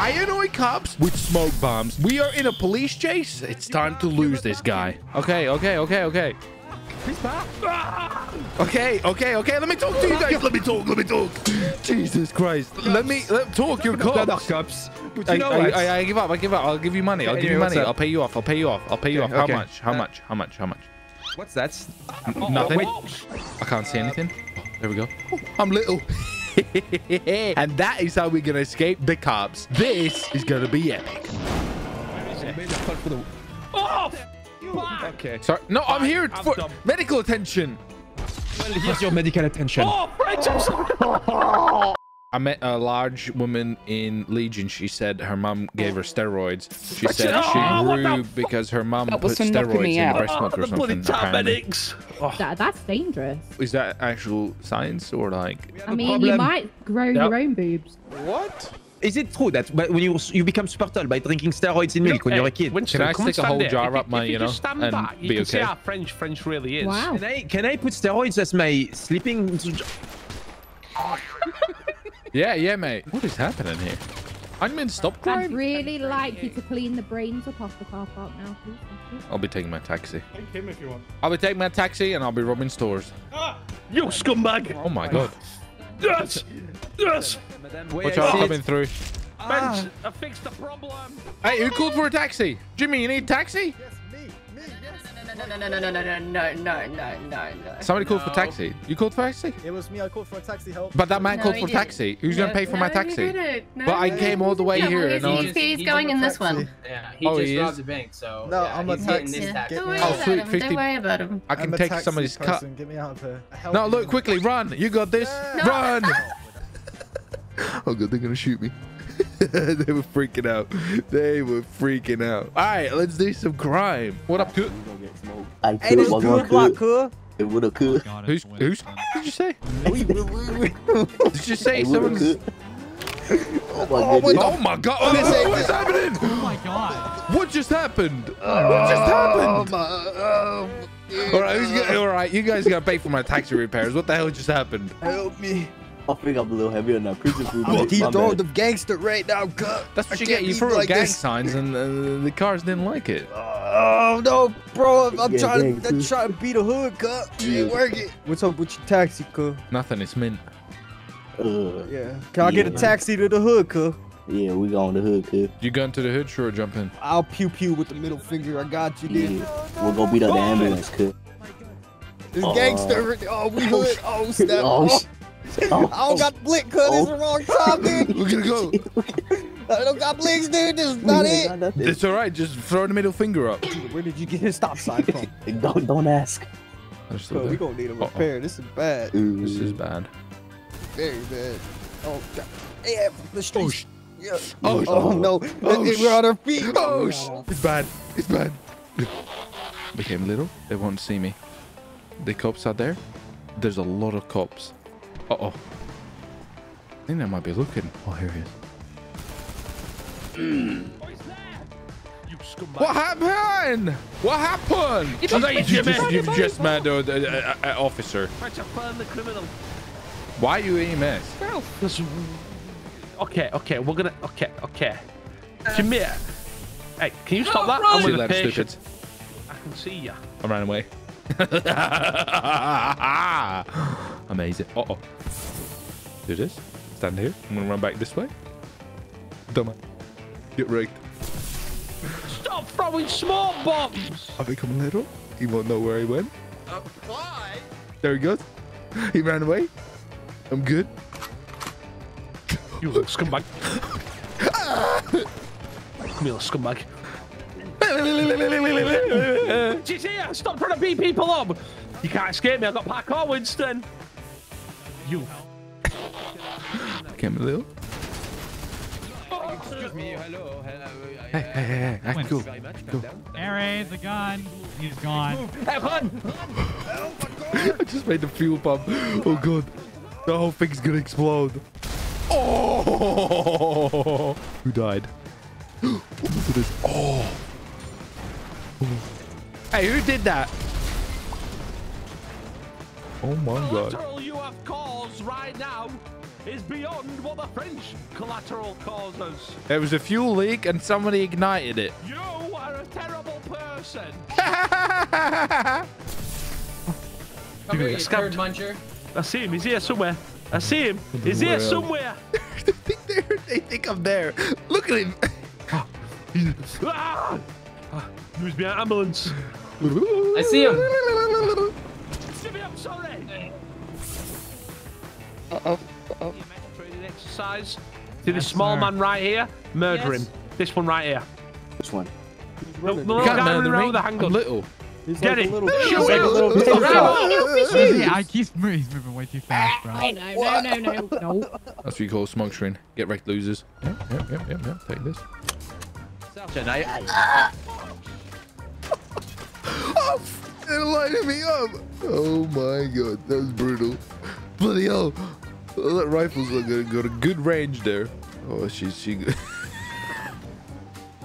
I cops with smoke bombs. We are in a police chase. It's time to lose this guy. Okay, okay, okay, okay. He's back. Okay, okay, okay. Let me talk to you guys. Let me talk. Let me talk. Jesus Christ. Let me let, talk. You're cops. cops. I, I. I, I give up. I give up. I'll give you money. I'll give you money. I'll pay you off. I'll pay you off. I'll pay you off. How much? How Uh, much? How much? How much? What's that? Nothing. I can't see anything. There we go. I'm little. and that is how we're gonna escape the cops. This is gonna be epic. Oh! Okay. Sorry. No, I'm here I'm for dumb. medical attention. Well, here's your medical attention. Oh, French, I'm sorry. I met a large woman in Legion. She said her mom gave her steroids. She said she Oh, what grew because her mom That put was for knocking steroids in out. breast Oh, milk or the bloody something. apparently. paramedics. Oh. That, that's dangerous. Is that actual science or like? I mean, you might grow your own boobs. What? Is it true that when you you become super tall by drinking steroids in milk when you're a kid? Winston, Can I stick a whole there. jar If up my, if you know, just stand and back, you be can see okay? how French French really is. Wow. Can I can I put steroids as my sleeping? Yeah, yeah, mate. What is happening here? I'm in stop I'd crime. really like you to clean the brains up off the car park now, please. I'll be taking my taxi. Take him if you want. I'll be taking my taxi and I'll be robbing stores. Ah, You scumbag. Oh my god. Yes. Yes. Watch out coming through. Bench, I fixed the problem. Hey, who called for a taxi? Jimmy, you need a taxi? No, no, no, no, no, no, no, no, no, no, no, no. Somebody called for taxi. You called for taxi? It was me. I called for a taxi help. But that man No, called he for didn't. taxi. Who's gonna pay for my no, he taxi? didn't. No, But I no, came all the way no, here well, and no he's, one- he's, he's going in this one. Yeah, he Oh, just he is? robbed the bank, so No, yeah, I'm a he's getting taxi. this Yeah. tax. Don't worry Oh, about sweet, him. 50 Don't worry about him. I can I'm a take taxi somebody's cut. person. Get me out of here. Help No, look quickly, run. You got this. No. Run. oh god, they're gonna shoot me. they were freaking out. They were freaking out. All right, let's do some crime. What up, cook? I Hey, this could, good block, cool. It would have could. Who's who's? Did you say? Did you say It would have someone's? Oh my goodness. Oh my god! Oh, what's happening? Oh my god. What just happened? What just happened? All right, who's gonna, all right. You guys gotta pay for my taxi repairs. What the hell just happened? Help me. I think I'm a little heavier than prison food. I'm mate. deep My throwing the gangster right now, cut. That's what I you get. You threw like gang this. signs, and uh, the cars didn't like it. Oh no, bro! I'm Yeah, trying. To, I'm trying to beat a hood, cut. It ain't Yeah. working. What's up with your taxi, cuz? Nothing. It's mint. Uh, Yeah. Can I get a taxi to the hood, cuz? yeah, we go on the hood, kid. You gun to the hood? Sure, jump in. I'll pew pew with the middle finger. I got you, dude. Yeah, we'll go beat up the ambulance, kid. This Oh. gangster. Oh, we hood. Oh, snap. Oh, Oh, oh, I don't got blick, cuz. This is the oh. wrong time, dude. We're gonna go. I don't got blicks, dude. This is not it. It's all right. Just throw the middle finger up. Where did you get his stop sign from? Don't don't ask. They're we gonna need a repair. This is bad. This is bad. Very bad. Oh, God. Yeah, the oh, streets. Yeah. Oh, oh, oh, no. Oh, We're on our feet. Oh, sh- it's bad. It's bad. Became little. They won't see me. The cops are there. There's a lot of cops. Uh oh. I think they might be looking. Oh, here he is. You scumbag. What happened? What happened? You Oh, no, you just- just, you've just met the, the, uh, uh, officer. Try to find the criminal. Why you EMS? Well, this- Okay, okay, we're gonna. Okay, okay. Jimmy. Hey, can you stop that? I'm See with a patient. stupid. I can see ya. I ran away. Amazing. Uh oh. Do this. Stand here. I'm gonna run back this way. Dumb. Get rigged. Stop throwing small bombs. I become little. He won't know where he went. There he goes. He ran away. I'm good. You little scumbag. Come here, scumbag. She's here. Stop trying to beat people up. You can't escape me. I've got parkour, Winston. You. Became little. Excuse me. Hello. hello. Hey, hey, hey, hey. Act cool. Cool. There is the gun. He's gone. Hey, run. I just made the fuel pump. Oh god. The whole thing's gonna explode. Oh! Who died? Look at this. Oh. Hey, who did that? Oh my god. Literal, you have calls right now. is beyond what the French collateral causes. There was a fuel leak and somebody ignited it. You are a terrible person. Come here, you Scab- muncher. I see him. He's here somewhere. I see him. He's here somewhere. they, think they're- they think I'm there. Look at him. Ah! Ah, He was behind ambulance. I see him. Jimmy, I'm sorry. Uh-oh. Training exercise. See this small man right here? Murder Yes. him. This one right here. Which one? No, no, You no, can't guy running around with a I'm handgun. little. He's Get like it. little. Shoot he's like a him. little Bravo. taser. I keep mo- he's moving way too fast, bro. Oh, no, no, no, no, no. That's what you call a smoke screen. Get wrecked losers. Yep, yep, yep, yep, yep. Take this. Sergeant, I, Oh, they're lighting me up. Oh my god, that was brutal. Bloody hell. Oh, that rifle's got a, got a good range there. Oh, she's she.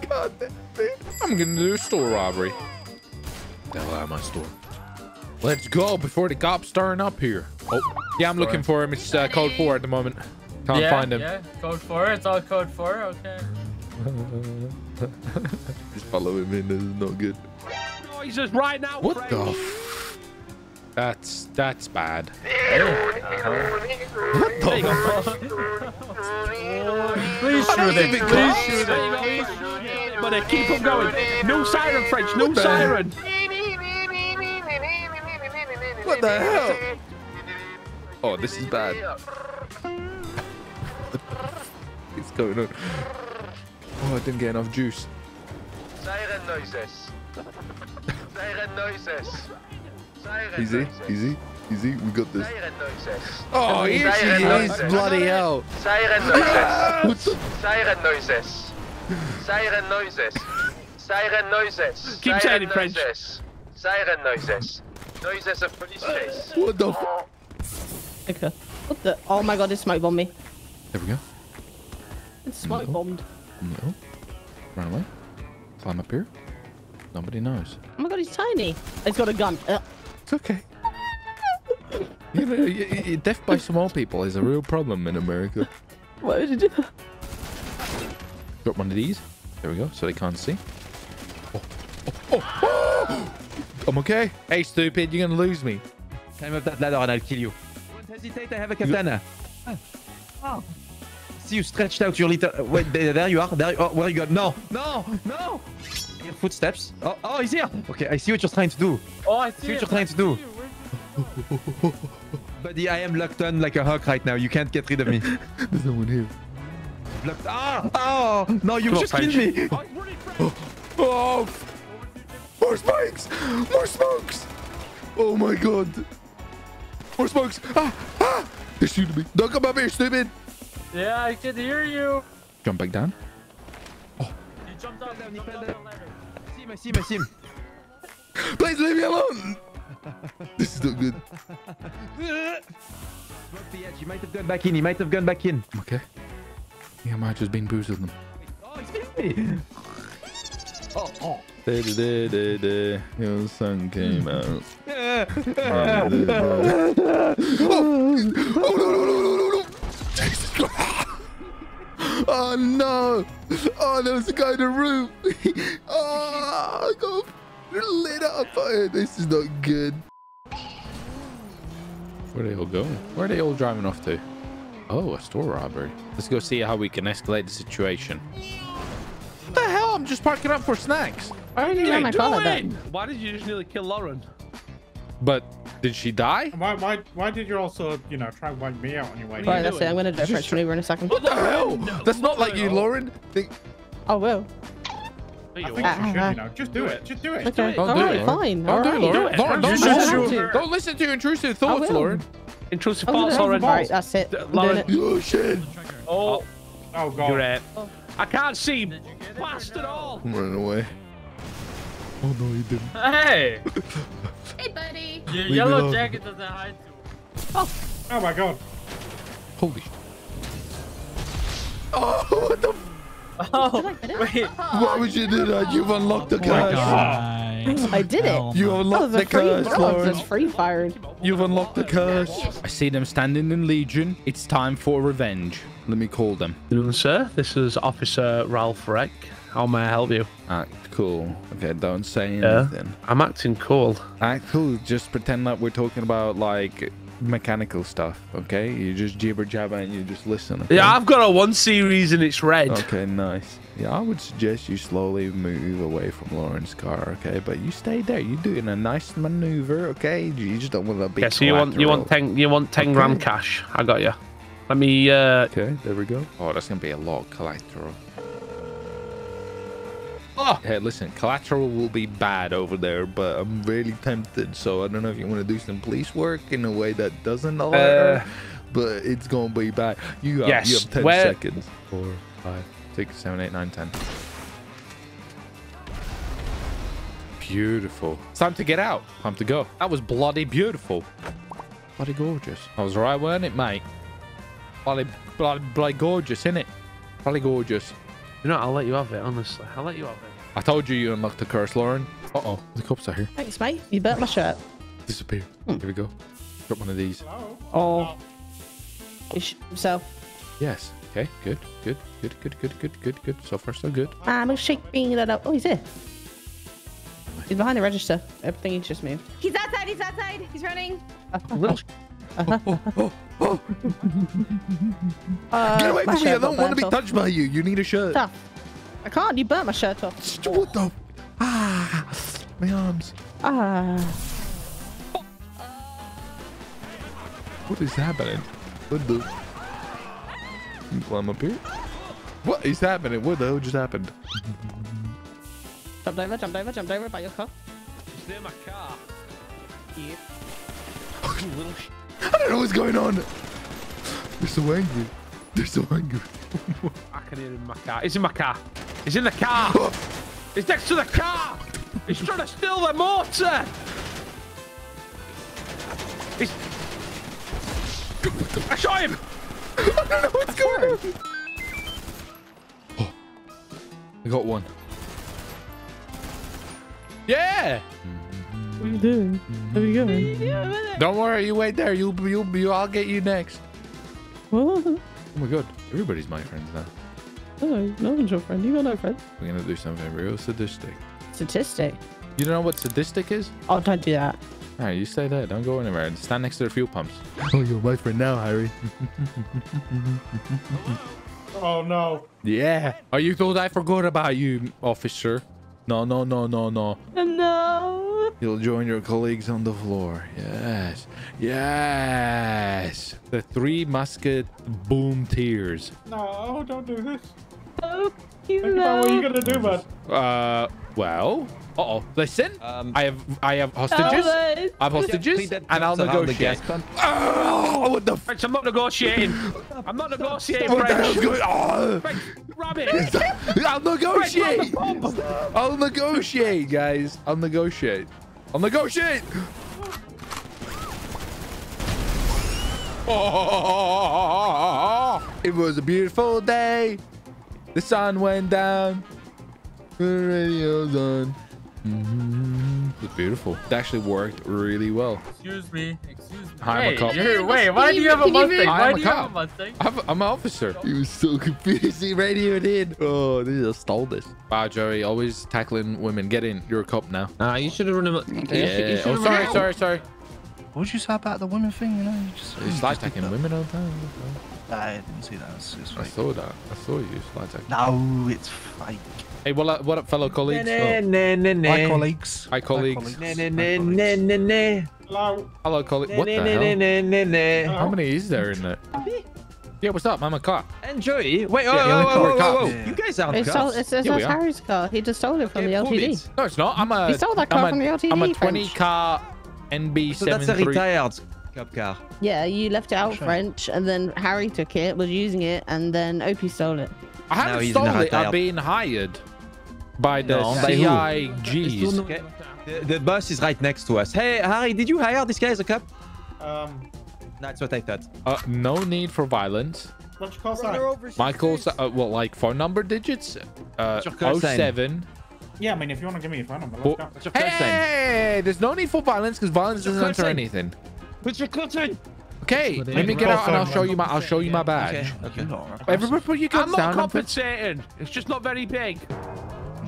god damn it. I'm gonna do a store robbery. The hell out of my store. Let's go before the cops turn up here. Oh, yeah, I'm looking for him. It's uh, code four at the moment. Can't yeah, find him. Yeah, code four. It's all code four. Okay. Just follow him in. This is not good. No, he's just right now, What Frank. the? F- that's that's bad. What the Please shoot it. Please cops? shoot There you it. But uh, keep on going. No siren, French. No siren. What the hell? Oh, this is bad. What's going on? Oh, I didn't get enough juice. Siren noises. Siren noises. Siren Easy, easy, easy. We got this. Siren noises. Oh, here she Siren is. noises. Bloody hell. Siren noises. What the? Siren noises. Siren noises. Siren noises. Keep Siren saying it, French. noises. Siren noises. Noises of police chase. What the? F- Okay. What the? Oh my god, it smoke bombed me. there we go. It smoke bombed. No. Run away. Climb up here. Nobody knows. Oh my god, he's tiny. He's got a gun. Uh, It's okay. You know, y- y- y- death by small people is a real problem in America. what did you do? Got one of these. There we go, so they can't see. Oh, oh, oh. oh! I'm okay. Hey, stupid, you're gonna lose me. climb up that ladder and I'll kill you. Don't hesitate, I have a katana. Ah. Oh. See you stretched out your little. Wait, there, there you are. There. Oh, where you go? No, no, no. Hear footsteps. Oh, oh, he's here. Okay, I see what you're trying to do. Oh, I See see what you're trying to do. Buddy, I am locked on like a hawk right now. You can't get rid of me. There's no one here. Locked. Ah! Oh! No, you Come just killed me. Oh, he's running, French. Oh! More spikes! More smokes! Oh my god! More smokes! Ah! Ah! They're shooting me. Don't come up here, stupid! Yeah, I can hear you. Jump back down. He jumped off, he jumped off the ladder. I see him, I see him, I see. Please leave me alone! this is not good. Broke the edge. He might have gone back in. He might have gone back in. Okay. Yeah, I might just been boozled them. Oh, he's hitting me. Oh, oh. Da, da, da, da, da. Your sun came out. oh, oh, no, no, no, no, no, no. Jesus Christ. Oh, no. Oh, there was a guy in the roof. oh, I got lit up. Oh, this is not good. Where are they all going? Where are they all driving off to? Oh, a store robbery. Let's go see how we can escalate the situation. What the hell? I'm just parking up for snacks. Why are you doing my car like? Why did you just nearly kill Lauren? But did she die? Why, why, why did you also, you know, try and wipe me out on your way? What are Right, you that's it. I'm gonna do a Just French try- maneuver in a second. What the hell? That's not like you, Lauren. Think, Oh, well. I think you should, you know, just do it, just do it. Okay. Don't All do right, it. fine. don't All do it, right. Lauren. Do it. Lauren, You don't, should listen, do it. don't listen to your intrusive thoughts. Lauren. Intrusive oh, thoughts, have Lauren. the All right, that's it. D- I'm Lauren. it. Oh, shit. Oh, Oh, God. Great. Oh. I can't see past at all. I'm running away. Oh, no, you didn't. hey! Hey, buddy. Your me yellow jacket doesn't hide too. Oh, my God. Holy Oh, what the? Oh, Did I get it? wait. Why would you do that? Oh. You've unlocked the Oh, my cache. God. I did it. You That unlocked was the a free, curse, that just free fired. You've unlocked the curse. I see them standing in legion. It's time for revenge. Let me call them. Afternoon, sir. This is Officer Ralph Reck. How may I help you? Act cool. Okay, don't say Yeah. anything. I'm acting cool. Act cool. Just pretend that we're talking about like mechanical stuff. Okay, you just jibber jabber and you just listen. Okay? Yeah, I've got a one series and it's red. Okay, nice. Yeah, I would suggest you slowly move away from Lauren's car, okay? But you stay there. You're doing a nice maneuver, okay? You just don't want to be. Yeah, so you want you want ten you want ten grand cash. I got you. Let me. uh Okay, there we go. Oh, that's gonna be a lot of collateral. Oh, hey, listen, collateral will be bad over there, but I'm really tempted. So I don't know if you want to do some police work in a way that doesn't alert Uh, but it's gonna be bad. You you Yes, have ten where- seconds. Four, five, six, seven, eight, nine, ten. Beautiful. It's time to get out. Time to go. That was bloody beautiful. Bloody gorgeous. I was right, weren't it, mate? Bloody, bloody, bloody gorgeous, innit? Bloody gorgeous. You know, I'll let you have it. Honestly, I'll let you have it. I told you you unlocked the curse, Lauren. Uh-oh, the cops are here. Thanks, mate. You burnt my shirt. Disappear. Hmm. Here we go. Drop one of these. Oh. He shit himself. Yes. Okay, good, good, good, good, good, good, good, good. So far, so good. Ah, I'm a shake being that up. Oh, he's here. He's behind the register. Everything he's just moved. He's outside. He's outside. He's running. A Little Uh, Get away from me! I don't want to be burnt off. touched by you. You need a shirt. Tough. I can't. You burnt my shirt off. What the? Ah, my arms. Ah. What is happening? What the? Can you climb up here? What is happening? What the hell just happened? Jumped over, jumped over, jumped over by your car. It's near my car. I don't know what's going on. They're so angry. They're so angry. I can hear him in my car. He's in my car. He's in the car. He's next to the car. He's trying to steal the motor. He's. I shot him. I don't know what's going on. Oh, I got one. Yeah. What are you doing? Where are you going? Mm-hmm. Don't worry, you wait there. You'll, you'll, you. I'll get you next. What? Oh my god, everybody's my friends now. No, no one's your friend. You got no friend. We're gonna do something real sadistic. Statistic. You don't know what sadistic is? Oh, don't do that. All right, you stay there. Don't go anywhere. And stand next to the fuel pumps. Oh, you're my friend now, Harry. Oh no. yeah. Oh, you thought I forgot about you, officer? No, no, no, no, no. No. You'll join your colleagues on the floor. Yes. Yes. The three musket boom tears. No, don't do this. Oh, he's Think about what you're gonna do, bud. Uh, well. Uh oh. Listen. I have I have hostages. Oh, I have hostages, and I'll negotiate. Oh, what the? F- French, I'm not negotiating. I'm not negotiating, what the hell's going on? French, rabbit. I'll negotiate. French, run the pump. I'll negotiate, guys. I'll negotiate. I'll negotiate. Oh, it was a beautiful day. The sun went down. The radio's on. Mhm. It was beautiful. It actually worked really well. Excuse me. Excuse me. I'm a cop. you're- wait, why do you have a Can Mustang? Why I'm do a you have a cop. Mustang? I'm, I'm an officer. He was so confused. He radioed in. Oh, they just stole this. Wow, Joey, always tackling women. Get in. You're a cop now. Ah, you should have run him. Yeah. Oh, sorry, sorry, sorry. What did you say about the women thing? You know, you just. You slide tackling women all the time. I didn't see that. It's, it's I saw that. I saw you slide tackling. No, it's fake. Hey, what up, what up, fellow colleagues? Oh, My colleagues. Hi, colleagues. My colleagues. Hello. Hello, colleague. What the hell? How many is there in there? Yeah, what's up? I'm a cop. And Joey, wait, oh, Yeah, oh, we're oh, oh, oh, Yeah. you guys aren't It's, cops. all, it's, it's, Yeah, we it's are. Harry's car. He just stole it from the Okay, LTD. it. No, it's not. I'm a. He stole that car I'm a, from the LTD, I'm a 20 French. car NB So that's a retired cop car. Yeah, you left it out French, and then Harry took it, was using it, and then Opie stole it. I haven't he's stolen it. I've been hired by the No. CIGs. Okay. The, the bus is right next to us. Hey, Harry, did you hire this guy as a cop? Um, That's what I thought. Uh, no need for violence. what's your call sign? My call, si- uh, well, like phone number digits? Uh, What's your call sign? 07 Yeah, I mean, if you want to give me your phone number, let's go. What's your first? Hey, there's no need for violence because violence doesn't answer anything. What's your cutting? Okay, Well, let me get out and I'll show you my I'll show you my badge. Okay. okay. Everybody put your guns I'm guns not down. and put- compensating. It's just not very big.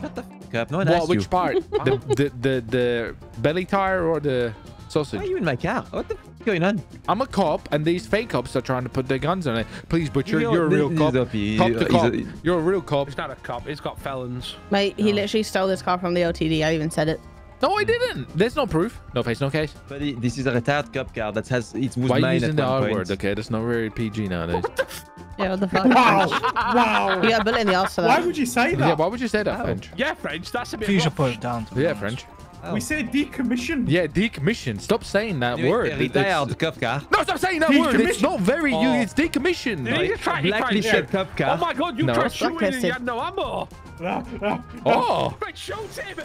Shut the fuck up. No one What? asked you. Which part? the, the the the belly tire or the sausage? Why are you in my car? What the f going on? I'm a cop, and these fake cops are trying to put their guns on it. Please, but you're, you're a real cop. up, he- Cop to cop. You're a real cop. He's not a cop. He's got felons. Mate, he literally stole this car from the OTD. I even said it. No, I didn't. There's no proof. No face, no case. Buddy, this is a retired cop car that has its was Why you mine using at the one R point. word? Okay, that's not very PG nowadays. Yeah, what the fuck? Wow. wow. You got a bullet in the arse for Why would you say that? yeah, that? why would you say that, Ow. French? Yeah, French. That's a bit. You should rough. put it down. To Yeah, honest. French. Oh. We said decommissioned. Yeah, decommissioned. Stop saying that Anyway, word. a It- retired it's- cop car. No, stop saying that word. It's not very you. Oh. It's decommissioned. Did he just try? He tried. Blacklisted cop car. Oh my god! You No. tried shooting and Blacklisted. you had no ammo. Oh, French, shoot him.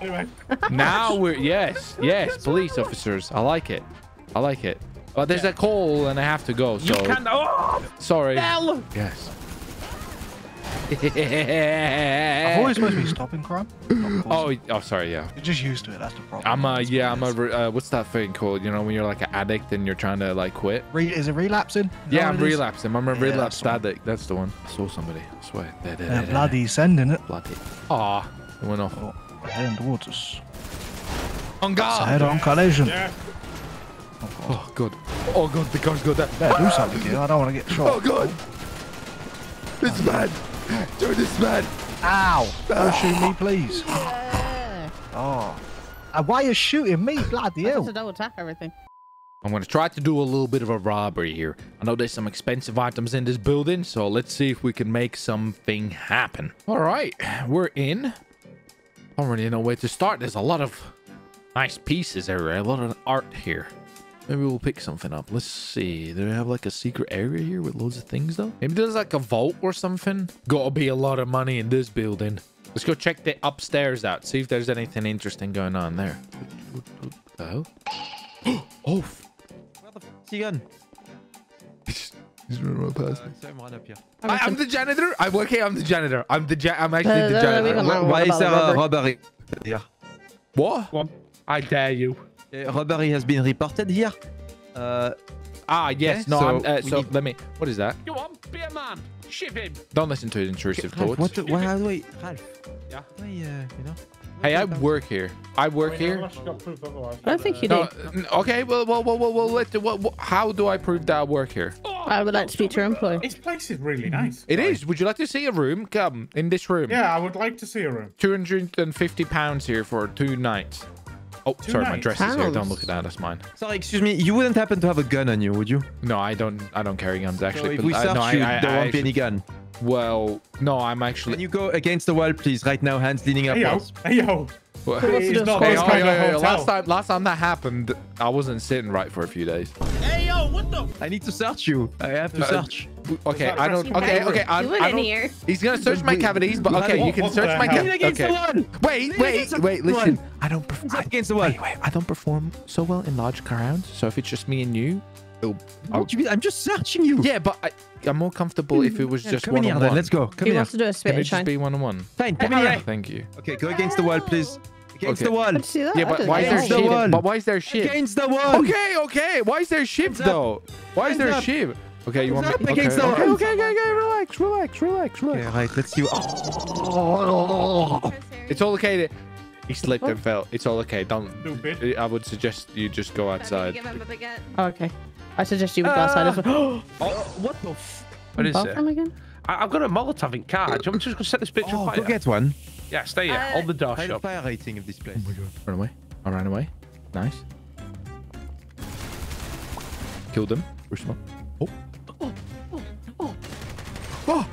Anyway, now we're yes, yes, police officers. I like it. I like it. But there's a call and I have to go. You So can. Oh, sorry. hell. Yes. I've always supposed to be stopping crime. oh, oh, sorry. Yeah. You're just used to it. That's the problem. I'm a, yeah I'm a uh, what's that thing called you know when you're like an addict and you're trying to like quit Re- is it relapsing? Is yeah I'm it is? relapsing I'm a Yeah, relapsed that's the one. addict that's the one I saw somebody I swear there, there, Yeah, there, there, bloody sending it. bloody ah it went off Oh, heading towards us. on guard head-on collision. yeah. oh god oh god the car's got that Better do something here. I don't want to get shot. oh god this man dude this man Ow! Don't shoot me, please. Oh. Uh, why are you shooting me? Bloody That's hell. a double tap everything. I'm gonna try to do a little bit of a robbery here. I know there's some expensive items in this building, so let's see if we can make something happen. All right, we're in. I don't really know where to start. There's a lot of nice pieces everywhere, a lot of art here. Maybe we'll pick something up. Let's see. Do they have like a secret area here with loads of things though? Maybe there's like a vault or something. Gotta be a lot of money in this building. Let's go check the upstairs out. See if there's anything interesting going on there. What the hell? oh, oh Where the f is he gone? He's running right past me. Uh, I'm right up here. I, I'm the janitor. I'm okay. I'm the janitor. I'm the ja- I'm actually the uh, janitor. Why is about there a robbery? robbery? here? What? I dare you. Uh, robbery has been reported here. Uh, Ah, yes. Okay, no. so I'm, uh, so need- let me. What is that? Go on, be a man. Shiv him. Don't listen to his intrusive Ralph, thoughts. what the, why, how do I, Ralph? Yeah. Why, uh, you know? Hey, I work here. I work I mean, here. unless you got proof otherwise. I don't think you No, do. n- okay. Well, well, well, well, well let the, what, what, how do I prove that I work here? I would like to speak to your employer. This place is really nice. It is. Would you like to see a room? Come in this room. Yeah, I would like to see a room. Two hundred and fifty pounds here for two nights. Oh, Two sorry, my dress is here. Don't look at that. That's mine. Sorry, excuse me. You wouldn't happen to have a gun on you, would you? No, I don't. I don't carry guns So actually. if but we I- search no, you, I- there I won't be any gun. Well, no, I'm actually. Can you go against the wall, please? Right now, hands leaning Hey yo, hey yo. Well, Who wants to It's do a not Hey, oh, kind of yeah, yeah. Last time, last time that happened, I wasn't sitting right for a few days. Hey yo, what the? I need to search you. I have to Uh, search. Okay, I don't. dressing Okay, okay. I'm, I in don't, here. He's gonna search my cavities, but okay, you can search my cavities. Okay. Wait, wait, wait. Listen, I don't. I, against the wall. wait, wait. I don't perform so well in large crowds. So if it's just me and you, it'll, What do you mean? I'm just searching you. yeah. But I, I'm more comfortable if it was Yeah, just come one in here on then. Let's go. Come He here. wants to do a spit Can it just be one on one? Fine, come in here. Thank you. Okay, go against the wall, please. Against Okay. the wall. Did you see that? Yeah, but why is there Against the shiv? wall. But why is there shiv? Against the wall. Okay, okay. Why is there shiv Hands up. though? Why is there up. shiv? Okay, you want Hands me? up Okay, against the okay, wall. okay, okay, okay. Relax, relax, relax, relax. relax. right. Let's see. Oh. It's all okay. To... He slipped and fell. It's all okay. Don't. Stupid. I would suggest you just go outside. Give him a baguette. Oh, okay. I suggest you would go ah. outside as well. Oh, what the f? What is it? Bathroom again? I, I've got a Molotov in car. Do you want me to just set this bitch Oh, on fire? go get one. Yeah, stay here. Uh, Hold the door High shut. fire rating of this place. Run away. I ran away. Nice. Killed them. Bruce him up. Oh. Oh, oh, oh.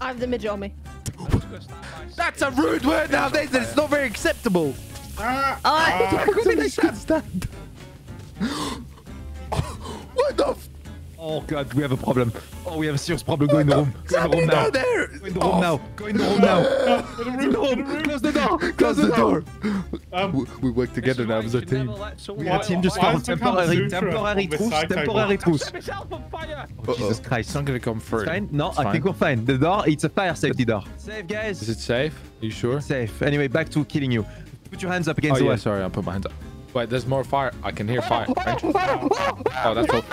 I have the midget on me. That's a rude word nowadays. and It's not very acceptable. Ah, Oh, How come they can't stand? what the? F- Oh god, we have a problem. Oh, we have a serious problem. Go in the room. Go in the room now. down. Go in the room now. Go in the room now. In the room. Close the door. Close the door. Um, We, we work together now as a team. We are a team just Why now. Temporary, temporary on truce. Temporary table? truce. Myself on fire. Oh, Jesus Christ. It's not gonna come through. Fine? No, I think we're fine. The door, it's a fire safety door. Safe, guys. Is it safe? Are you sure? safe? Anyway, back to killing you. Put your hands up Oh against the yeah, wall. sorry, I put my hands up. Wait, there's more fire. I can hear fire. Oh, that's all.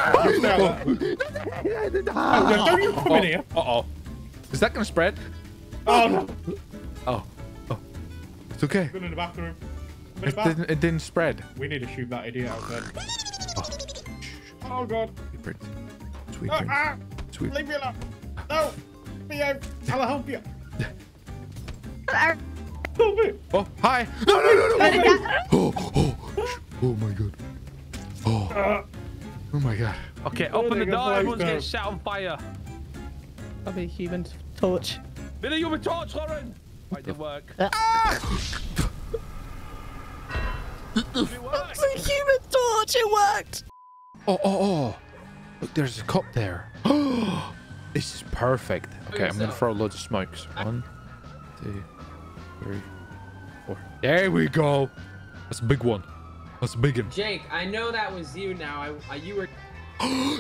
Oh, don't you come in here. Uh oh. Is that gonna spread? Oh, no. Oh. Oh. It's okay. Go in the bathroom. Go It didn't, it didn't spread. We need to shoot that idiot out there. Oh, God. Sweet prince. Sweet Ah, prince. ah, Sweet leave me alone. No. Behave. I'll help you. Stop it. Oh, hi. No, no, no, no. Oh, oh, sh- oh my god. Oh, oh my god. Okay, open the got door. blazed Everyone's getting out. set on fire. Probably a human torch. Billy, you were torch, Lauren. Right, didn't work. Ah. It's a human torch. It worked. Oh, oh, oh. Look, there's a cup there. this is perfect. Okay, I'm gonna throw loads of smokes. One, two, three, four. There we go. That's a big one. That's a big one. Jake, I know that was you now. I, I you were.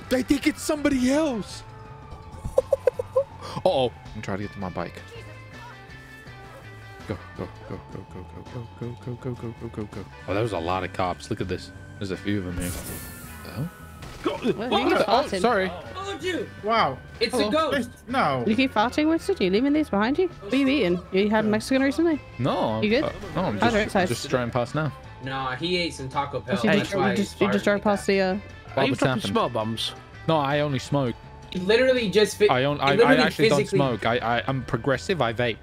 they think it's somebody else. uh oh. I'm trying to get to my bike. Go, go, go, go, go, go, go, go, go, go, go, go, go. go. Oh, there was a lot of cops. Look at this. There's a few of them here. Oh, Well, you keep oh sorry. Told you. Wow. It's Hello. a ghost. This, no. You keep farting, Winston? You leaving these behind you? What are you eating? You had Mexican recently? No. You good? uh, no, I'm How's just, exercise? just driving past now. No, he ate some Taco Bell. So you That's just, why you he's just, you just drove past that. the. Uh... Are you what's dropping happened? smoke bombs? No, I only smoke. He literally just. Fi- I, own, he I, I literally actually don't smoke. I, I, I'm progressive. I vape.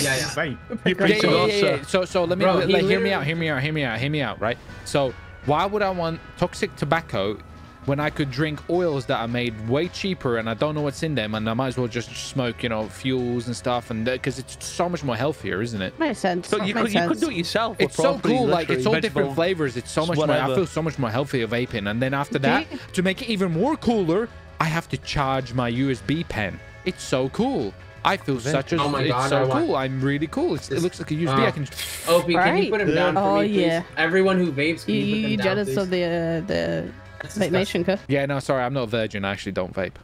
Yeah, yeah. Vape. You Yeah, yeah, yeah, yeah. So, so let me Bro, like, he hear me out. Hear me out. Hear me out. Hear me out. Right. So, why would I want toxic tobacco when I could drink oils that are made way cheaper and I don't know what's in them, and I might as well just smoke, you know, fuels and stuff, and because it's so much more healthier, isn't it? Makes sense. So you Makes could, you could do it yourself. It's so cool. Like it's all literally, different flavors. It's so much more. I whatever. feel so much more healthier vaping. And then after that, to make it even more cooler, I have to charge my USB pen. It's so cool. I feel such a. Oh my god! it's so cool. I'm really cool. It's, it looks like a USB. uh, I can. Opie, can you put him down for Oh, me, please? yeah. Everyone who vapes, can You, you, put them down, jealous please? of the uh, the That's Vape. Nation, cuh? Yeah, no, sorry, I'm not a virgin. I actually don't vape.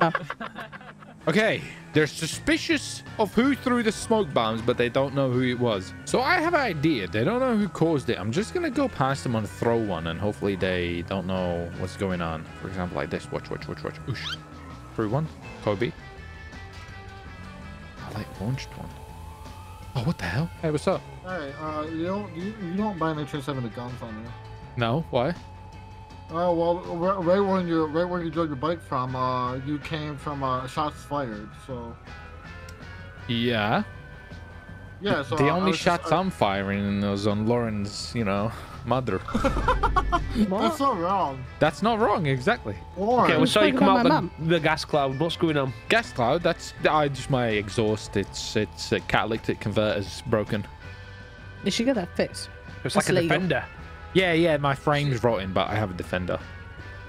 Oh. Okay, they're suspicious of who threw the smoke bombs, but they don't know who it was. So I have an idea. They don't know who caused it. I'm just gonna go past them and throw one, and hopefully they don't know what's going on. For example, like this. Watch, watch, watch, watch. Oosh. Threw one. Kobe. I like launched one. Oh, what the hell? Hey, what's up? Hey, uh, you don't you, you don't by any chance have any guns on you? No, why? Oh well, right, right when you right where you drove your bike from, uh, you came from uh, shots fired. So Yeah. yeah, so the I- I only was just- shots I'm firing was on Lauren's, you know, mother. That's not wrong. That's not wrong, exactly. Okay, we saw you come out my the, the gas cloud. What's going on? Gas cloud. That's I just my exhaust. It's it's uh, catalytic converter's broken. You should get that fixed. It's That's like a legal. defender. Yeah, yeah. My frame's rotting, but I have a defender.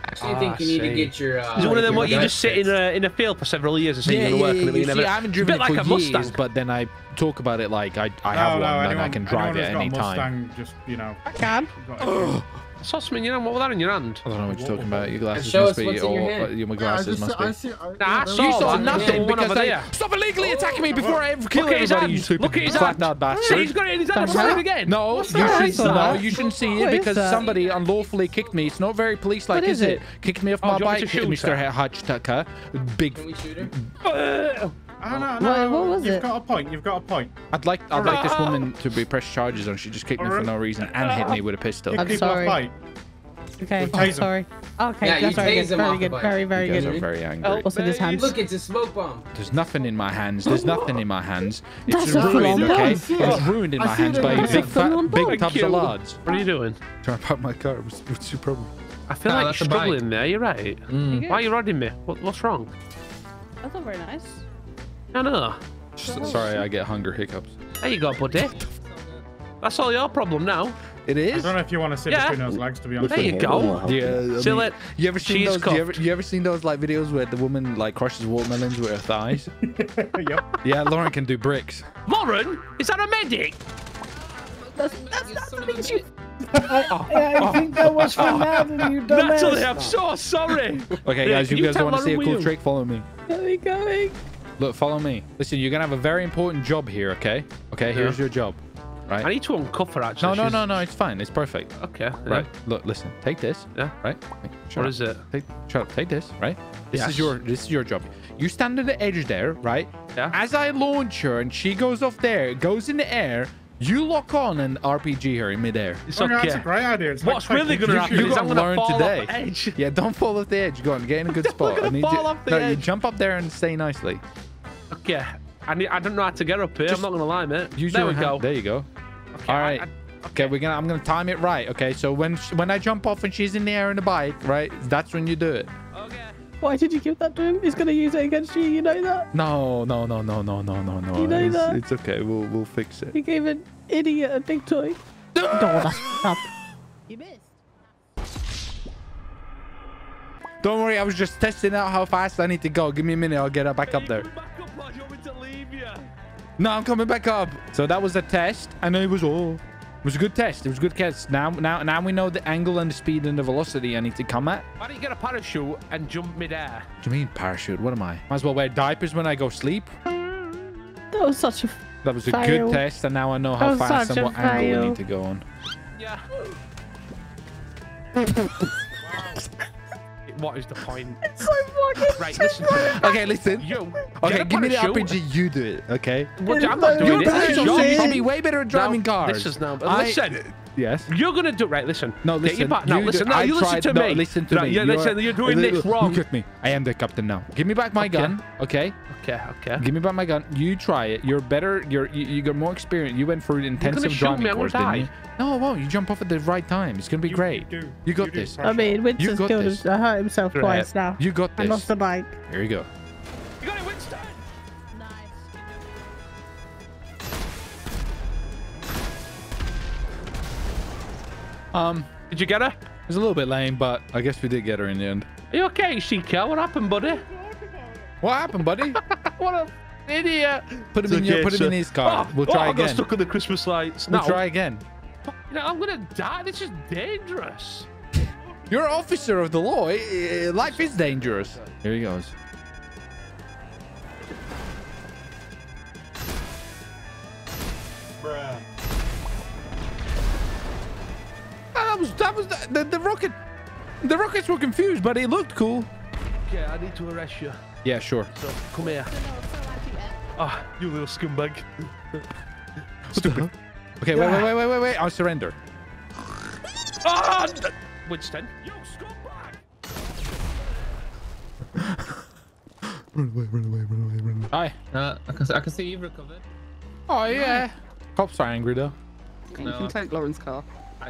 Actually, I Ah, think you need to get your. Uh, Is it one of them your where you just sit in a, in a field for several years and say yeah, you're going to yeah, work yeah, on it, you you never... see, I haven't It's a driven bit it like for a years, Mustang. but then I talk about it like I, I have no, one no, and anyone, I can drive it anyone any a time. Mustang, just you know. I can. got it. I saw something in your hand. What was that in your hand? I don't know what you're talking about. Your glasses must be, what's in your or hand. uh, your Yeah, I glasses just must I be. see. I, Nah, I saw You Oh, saw nothing Yeah, because they there. stop illegally attacking me before I ever kill Look at everybody. You stupid Look at his flat hand. nut See, bastard. he's got it in his hand. What's Let's it again. No, What's you should no, you shouldn't see it because somebody unlawfully kicked me. It's not very police-like, What is is it? it? Kicked me off Oh, my do you want me bike, Mr. her? Hutch Tucker. Big. Can we shoot her? Oh, no, What- no, what was you've it? got a point. You've got a point. I'd like, I'd like this woman to be pressed charges on. She just kicked me for no reason and hit me with a pistol. I'm people sorry. bike. Okay, With I'm taser. sorry. Okay, Yeah, that's very good. him Very good. bike. Very, very You guys are good. very angry. What's in his hands? Look, it's a smoke bomb. There's nothing in my hands. There's nothing in my hands. It's That's ruined, full-on okay? bomb. It's ruined in I my hands by That's big fat, big tubs Thank of you. lads. What are you doing? Trying to park my car. What's, what's your problem? I feel Ah, like you're a bike. struggling there. You're right. Mm. Why are you riding me? What, what's wrong? That's not very nice. I know. S- Sorry, I get hunger hiccups. There you go, buddy. That's all your problem now. It is. I don't know if you want to sit Yeah. between those legs, to be honest. There you go. Yeah. I Seal mean, it. You ever seen She's those? You ever, you ever seen those like videos where the woman like crushes watermelons with her thighs? yep. yeah, Lauren can do bricks. Lauren, is that a medic? That's, that's not the things you. I, I think that was for Natalie, you dumbass. Natalie, I'm so sorry. Okay, guys, you you guys tell want to see a cool Wheel? trick? Follow me. Where we going. Look, follow me. Listen, you're gonna have a very important job here. Okay. Okay. Here's your job. Right. I need to uncuff her actually. No, no, She's- no, no. It's fine. It's perfect. Okay. Right. Look, listen. Take this. Yeah. Right. Wait, shut What up. is it? Take, shut up. Take this. Right. This Yes. is your. This is your job. You stand at the edge there. Right. Yeah. As I launch her and she goes off there, goes in the air. You lock on and RPG her in midair. It's Oh, okay. no, that's a great idea. It's What's like really taking gonna pictures. happen You is gotta I'm gonna learn fall today. off the edge. Yeah, don't fall off the edge. Go on, get in a good spot. gonna I need fall you, off the no, you jump up there and stay nicely. Okay. I need, I don't know how to get up here. Just I'm not gonna lie, mate. Use there your we hand- go. There you go. Okay, All I- I- Okay, we're gonna. I'm gonna time it right. Okay, so when when I jump off and she's in the air in the bike, right? That's when you do it. Okay. Why did you give that to him? He's gonna use it against you. You know that. No, no, no, no, no, no, no, no. You know it's, that. it's okay. We'll we'll fix it. He gave an idiot a big toy. no, that's up. You missed. Don't worry. I was just testing out how fast I need to go. Give me a minute. I'll get her back up there. No, I'm coming back up. So that was a test, and it was all. It was a good test. It was a good test. Now, now, now we know the angle and the speed and the velocity I need to come at. Why don't you get a parachute and jump midair? What do you mean parachute? What am I? Might as well wear diapers when I go sleep. That was such a. That was a Fail. good test, and now I know how fast such and a what angle we need to go on. Yeah. what is the point? It's so fucking. Right, listen to me. Okay, listen. You. Okay, give me the parachute. RPG. You do it. Okay. What, I'm not doing You're it. better. This is You're be way better at driving Now, cars. This is now. I- Listen. Yes. You're gonna do right. Listen. No, Get your listen. back- No, you listen. do- No, you listen tried- to no, me. listen to No, me. Yeah, You're- listen. You're doing look, this wrong. Look at me. I am the captain now. Give me back my Okay. gun. Okay. Okay. Okay. Give me back my gun. You try it. You're better. You're you, you got more experience. You went through an intensive shoot driving me, I'm gonna course, didn't die. you? No, I won't. You jump off at the right time. It's gonna be You- great. you do. You got You this. for I mean, Winston's got killed this. hurt himself Right. twice now. You got I lost the bike. Here you go. Um, Did you get her? it was a little bit lame, but I guess we did get her in the end. Are you okay, Shika? What happened, buddy? What happened, buddy? what a idiot. Put him in your, put him in his car. Oh, we'll oh, try I got again. stuck on the Christmas lights. We'll no. try again. You know, I'm gonna die. This is dangerous. You're an officer of the law. I- I- Life is dangerous. Here he goes. Ah, that was the, the, the rocket. The rockets were confused, but it looked cool. Okay, I need to arrest you. Yeah, sure. So come here. Ah, you little scumbag. Stupid. Okay, wait, wait, wait, wait, wait, wait. I'll surrender. Ah, d- Winston. You scumbag. Run away, run away, run away, run away. Hi. Uh, I can, I can see you've recovered. Oh yeah. Cops are angry though. You can take Lauren's car.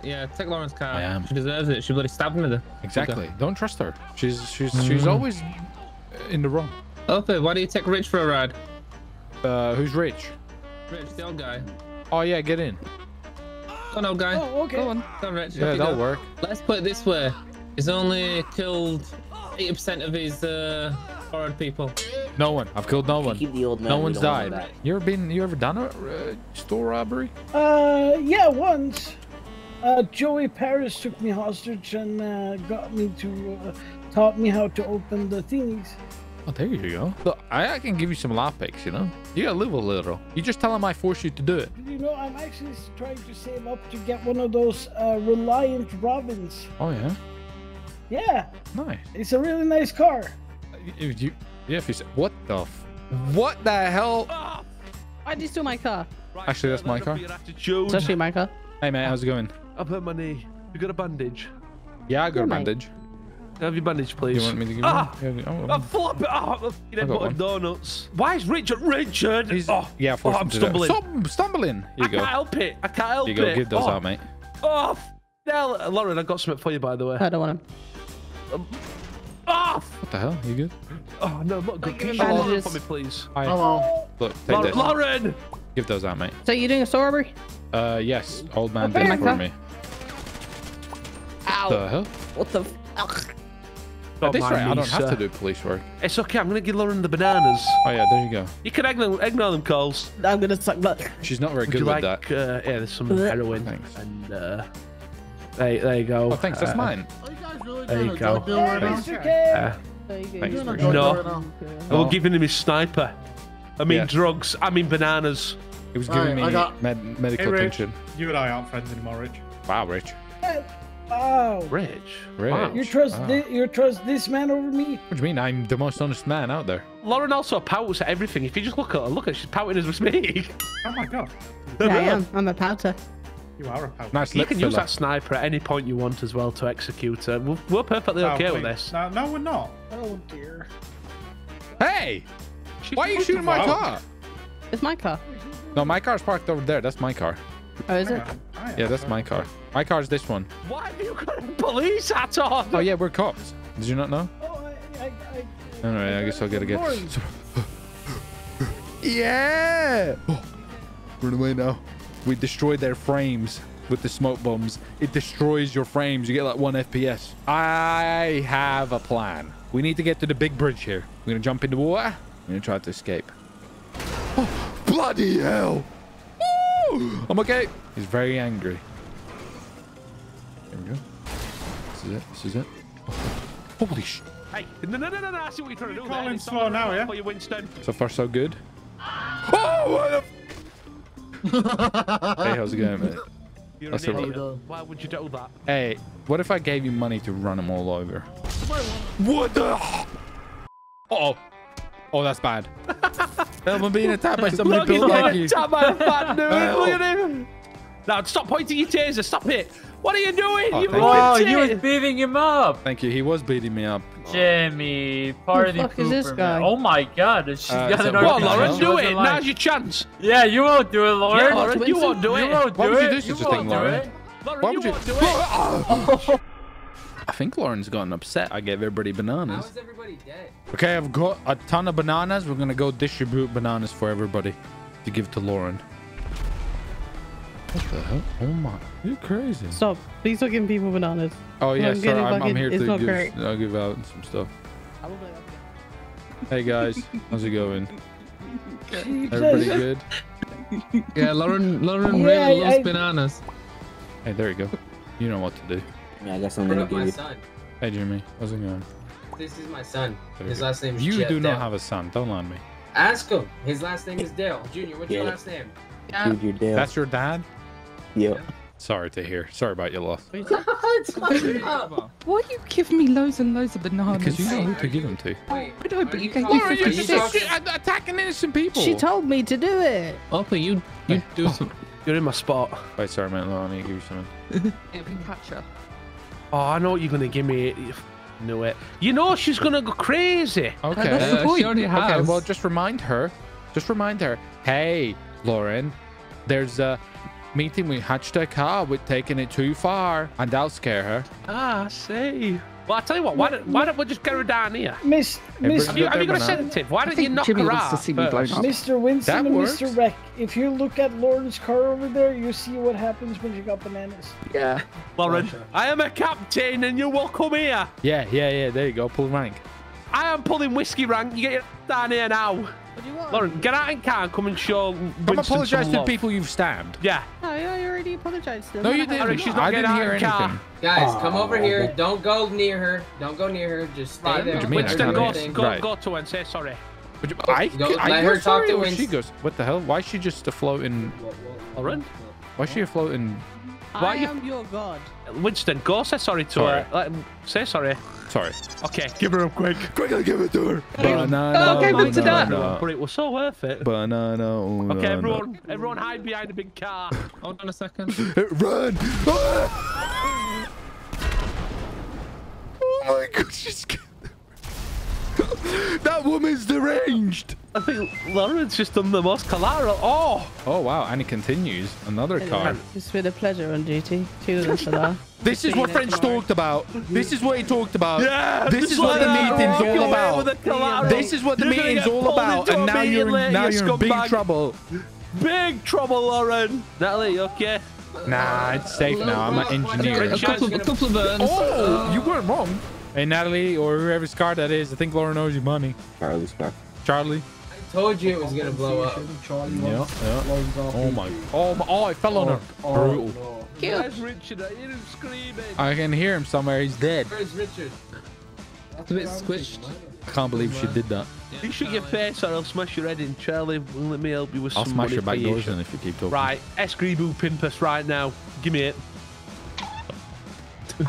Yeah, take Lauren's car. I am. She deserves it. She bloody stabbed me there. Exactly. Don't trust her. She's she's Mm. she's always in the wrong. Okay, why do you take Rich for a ride? Uh, who's rich? Rich, the old guy. Oh yeah, get in. Go on, old guy. Oh, okay. Go on. Go on, Rich. Yeah, that'll go. work. Let's put it this way. He's only killed 80% of his uh, foreign people. No one. I've killed no one. Keep the old man. No one's don't want him died. You ever been? You ever done a uh, store robbery? Uh, yeah, once. Uh, Joey Paris took me hostage and uh, got me to, uh, taught me how to open the thingies. Oh, there you go. Look, I, I can give you some life picks. You know, you gotta live a little. You just tell him I force you to do it. You know, I'm actually trying to save up to get one of those uh, Reliant Robins. Oh yeah, Yeah, nice. it's a really nice car. If you, yeah, if you say, what the, f- what the hell? Why did you steal my car? Actually, that's my car. It's actually my car. Hey man, how's it going? I've hurt my knee. You got a bandage? Yeah, I got a Yeah, mate. bandage. Have your bandage, please. You want me to give Ah! one? Yeah, oh, Oh, flop it! Oh, you I know, got buttered one. donuts. Why is Richard? Richard! He's, oh, yeah, oh, force him I'm to do it. stumbling. Stop stumbling. Here I you go. can't help it. I can't help Here you go. it. Give those oh. out, mate. Oh, f- hell. Lauren, I got something for you, by the way. I don't want him. Oh, f- What the hell? You good? oh no, I'm not good. Can you Hello. Bandages. for me, please? Hi. Hello. Look, take Lauren, this. Lauren! Give those out, mate. So you doing a store robbery? Uh, yes. Old man Okay. did it for me. Ow. The hell? What the fuck? At this mind rate, I don't have to do police work. It's okay. I'm gonna give Lauren the bananas. Oh yeah, there you go. You can ignore, ignore them calls. I'm gonna suck that. She's not very Would good you with like? that. Uh, yeah, there's some heroin. Thanks. And uh, there, there you go. Oh, thanks. That's Uh, mine. Are you guys really There you go. drug deal right now? Uh, There. Thanks, Doing a Rick. drug No. deal right now. I will giving him his sniper. I mean Yeah. drugs. I mean bananas. He was giving I me got- med- medical Hey, Rich. attention. You and I aren't friends anymore, Rich. Wow, Rich. Wow. Rich. Rich. Wow. You trust Wow. thi- you trust this man over me? What do you mean? I'm the most honest man out there. Lauren also pouts at everything. If you just look at her, look at her, she's pouting as we speak. Oh my god. Yeah, I am. I'm a pouter. You are a pouter. Nice You lip can filler. use that sniper at any point you want as well to execute her. We're, we're perfectly Oh, okay wait. with this. No, no, we're not. Oh dear. Hey! She's Why are you shooting my car? It's my car. No, my car's parked over there. That's my car. Oh, is it? Yeah, that's my car. My car's this one. Why have you got a police hat on? Oh yeah, we're cops. Did you not know? Oh, I, I, I, Alright, I guess I'll get a get. Lauren. Yeah! Oh, run away now. We destroyed their frames with the smoke bombs. It destroys your frames. You get like one FPS. I have a plan. We need to get to the big bridge here. We're gonna jump in the water. We're gonna try to escape. Oh, bloody hell! Woo! I'm okay. He's very angry. There we go. This is it. This is it. Oh, holy sh! Hey, no, no, no, no, no, I see what you're trying to do calling there. Slow now, yeah? For you, Winston. So far, so good. Oh, what the Hey, how's it going, mate? You're That's an idiot. right. Why would you do that? Hey, what if I gave you money to run them all over? What the? Uh oh. Oh, that's bad. Help, I'm being attacked by somebody Look, built like you. attacked by a fat dude. Help. Look at him. Now, stop pointing your taser. Stop it. What are you doing? Oh, you thank Oh, you was beating him up. Thank you. He was beating me up. Jimmy, party fuck is this guy? man. Oh my god, she's Uh, got so an what, Come on, RPG. Lauren, She do it. lying. Now's your chance. Yeah, you won't do it, Lauren. Yeah, Lauren, you won't do You it. won't Why would you do such a won't thing, do Lauren? it. Lauren, Why would you? won't do it. I think Lauren's gotten upset. I gave everybody bananas. is everybody dead? Okay, I've got a ton of bananas. We're gonna go distribute bananas for everybody to give to Lauren. What the hell? Oh my! You're crazy. Stop. Please don't give people bananas. Oh yeah, I'm sorry. getting I'm, I'm here it's to not give. great. I'll give out some stuff. Hey guys, how's it going? Everybody good? Yeah, Lauren, Lauren Yeah, really I- loves I- bananas. Hey, there you go. You know what to do. Yeah, I got something Bring to up my give you. son. Hey Jimmy, how's it going? This is my son. There His you last name is You Jet do not Dale. have a son. Don't lie to me. Ask him. His last name is Dale. Junior, what's your last name? Dude, you're dead. That's your dad? Yep. Sorry to hear. Sorry about your loss. Why are you give me loads and loads of bananas? Because you know who to give them to. Wait, I know, but you can talking- give are me you six. attacking innocent people. She told me to do it. Alpha, you you do some. You're in my spot. Wait, sorry, man. I need to give you something. Yeah, we catch her. Oh, I know what you're gonna give me. You f- knew it. You know she's gonna go crazy. Okay. that's the Uh, point. she already Okay, well, just remind her. Just remind her. Hey, Lauren, there's a meeting with Hatched a car. We're taking it too far, and that'll scare her. Ah, I see. Well, I tell you what. Why don't Why don't we just get her down here? Miss, Miss, Have you, have you got a Banana. sedative? Why I don't you knock Jimmy her wants to see me blown up. Mr. Winston That and works. Mr. Wreck, if you look at Lauren's car over there, you see what happens when you got bananas. Yeah. Lauren, I am a captain, and you will come here. Yeah, yeah, yeah. There you go. Pull rank. I am pulling whiskey rank. You get your down here now. What do you want? Lauren, get out in car and come and show Come Winston apologize to the people you've stabbed. Yeah. No, I already apologized to them. No, you didn't. Alright, she's not I getting didn't out hear of the car. anything. Guys, come over oh. here. Don't go near her. Don't go near her. Just stay Right, there. What do you mean? I Winston, can't go, hear go, Right. go to her and say sorry. Would you- I, Go- I let go her talk sorry, to or she goes. What the hell? Why is she just a floating? Lauren, Why is she a floating? I Why you- am your god. Winston, go say sorry to Sorry. her. Let, say sorry. Sorry. Okay, give her a quick. Quickly give it to her. Banana. Okay, what's that? banana, But it was so worth it. Banana. Okay, banana. everyone, everyone hide behind a big car. Hold on a second. Run! Oh my god, she's. that woman's deranged. I think Lauren's just done the most collateral. Oh, Oh wow, and it continues. Another car. It's been a pleasure on duty. Cheers on for that. This is what French talked about. This is what he talked about. yeah. This just is what the that, meeting's all about. with a collateral. This is what the You're meeting's all about, and now you're later, now you you're in big trouble. Big trouble, Lauren. Natalie, you okay? Nah, it's safe now. I'm an engineer. A couple, a couple of burns. Oh, you weren't wrong. Hey, Natalie, or whoever's car that is, I think Lauren knows your money. Charlie's car. Charlie. I told you it was gonna blow up. Yeah, yeah. Oh my. Oh my. Oh, I fell on her. Brutal. Where's Richard? I hear him screaming. I can hear him somewhere. He's dead. Where's Richard? It's a bit squished. I can't believe she did that. You shoot your face or I'll smash your head in. Charlie, let me help you with some. I'll some smash your back for doors in if you keep talking. Right, Escribu Pimpus right now. Give me it.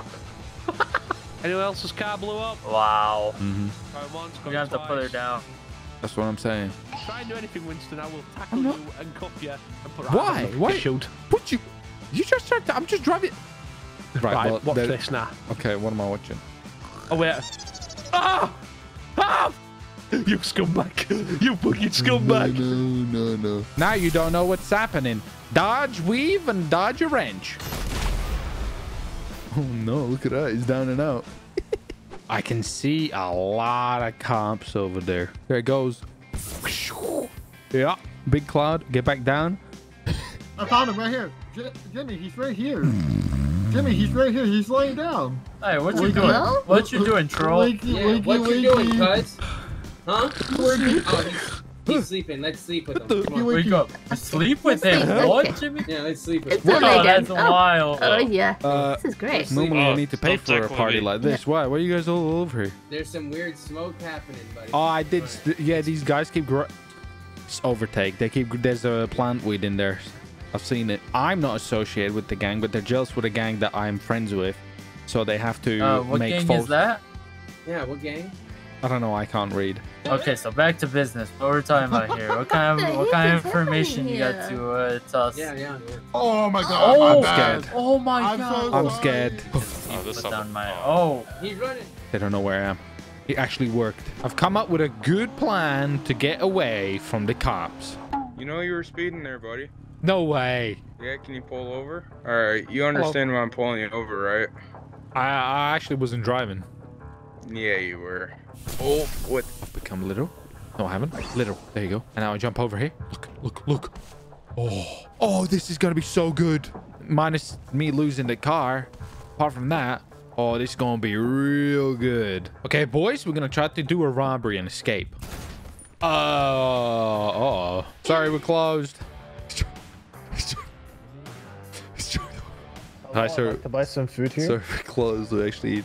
Anyone else's car blew up? Wow. hmm Going once, We have to put her down. That's what I'm saying. Try and do anything, Winston. I will tackle not- you and cuff you and put Why? Why? Shoot. What you? You just tried to. I'm just driving. Right, well, watch there- this now. Okay, what am I watching? Oh wait. Ah! Ah! You scumbag! You fucking scumbag! No, no, no. Now you don't know what's happening. Dodge, weave, and dodge a wrench. Oh no, look at that. He's down and out. I can see a lot of comps over there. There it goes. Yeah, big cloud. Get back down. I found him right here. J- Jimmy, he's right here. Jimmy, he's right here. He's laying down. Hey, what you Wakey. doing? What you doing, troll? Wakey, Yeah, wakey, what you doing, wakey. cuz? Huh? Oh, he's, he's sleeping. Let's sleep with him. Come on. Wake up. Sleep with him. What, Jimmy? Yeah, let's sleep with It's him. a Oh, down. that's wild. Oh, yeah. Uh, this is great. Normally I Oh, need to pay for a party me. like this. Why? Why are you guys all over here? There's some weird smoke happening, buddy. Oh, I did. st- yeah, these guys keep gro- it's overtake. They keep. There's a plant weed in there. I've seen it. I'm not associated with the gang, but they're jealous with a gang that I'm friends with, so they have to Uh, what make gang false. is that? Yeah, what gang? I don't know. I can't read. Okay, so back to business. What we're talking about here? What kind of what kind of information you got to uh, tell us? Yeah, yeah, yeah. Oh my god, Oh, my bad. scared. Oh my I'm god! so I'm scared. Oh, Put down my. Oh, He's running. They don't know where I am. It actually worked. I've come up with a good plan to get away from the cops. You know you were speeding there, buddy. No way. Yeah, can you pull over? All right, you understand why I'm pulling you over, right? I, I actually wasn't driving. Yeah, you were. Oh, what? I've become little. No, I haven't. Little. There you go. And now I jump over here. Look, look, look. Oh, oh, this is gonna be so good. Minus me losing the car. Apart from that, oh, this is gonna be real good. Okay, boys, we're gonna try to do a robbery and escape. Oh, uh oh. Sorry, we're closed. Hi, sir. To buy some food here. Sorry, we're closed. We actually,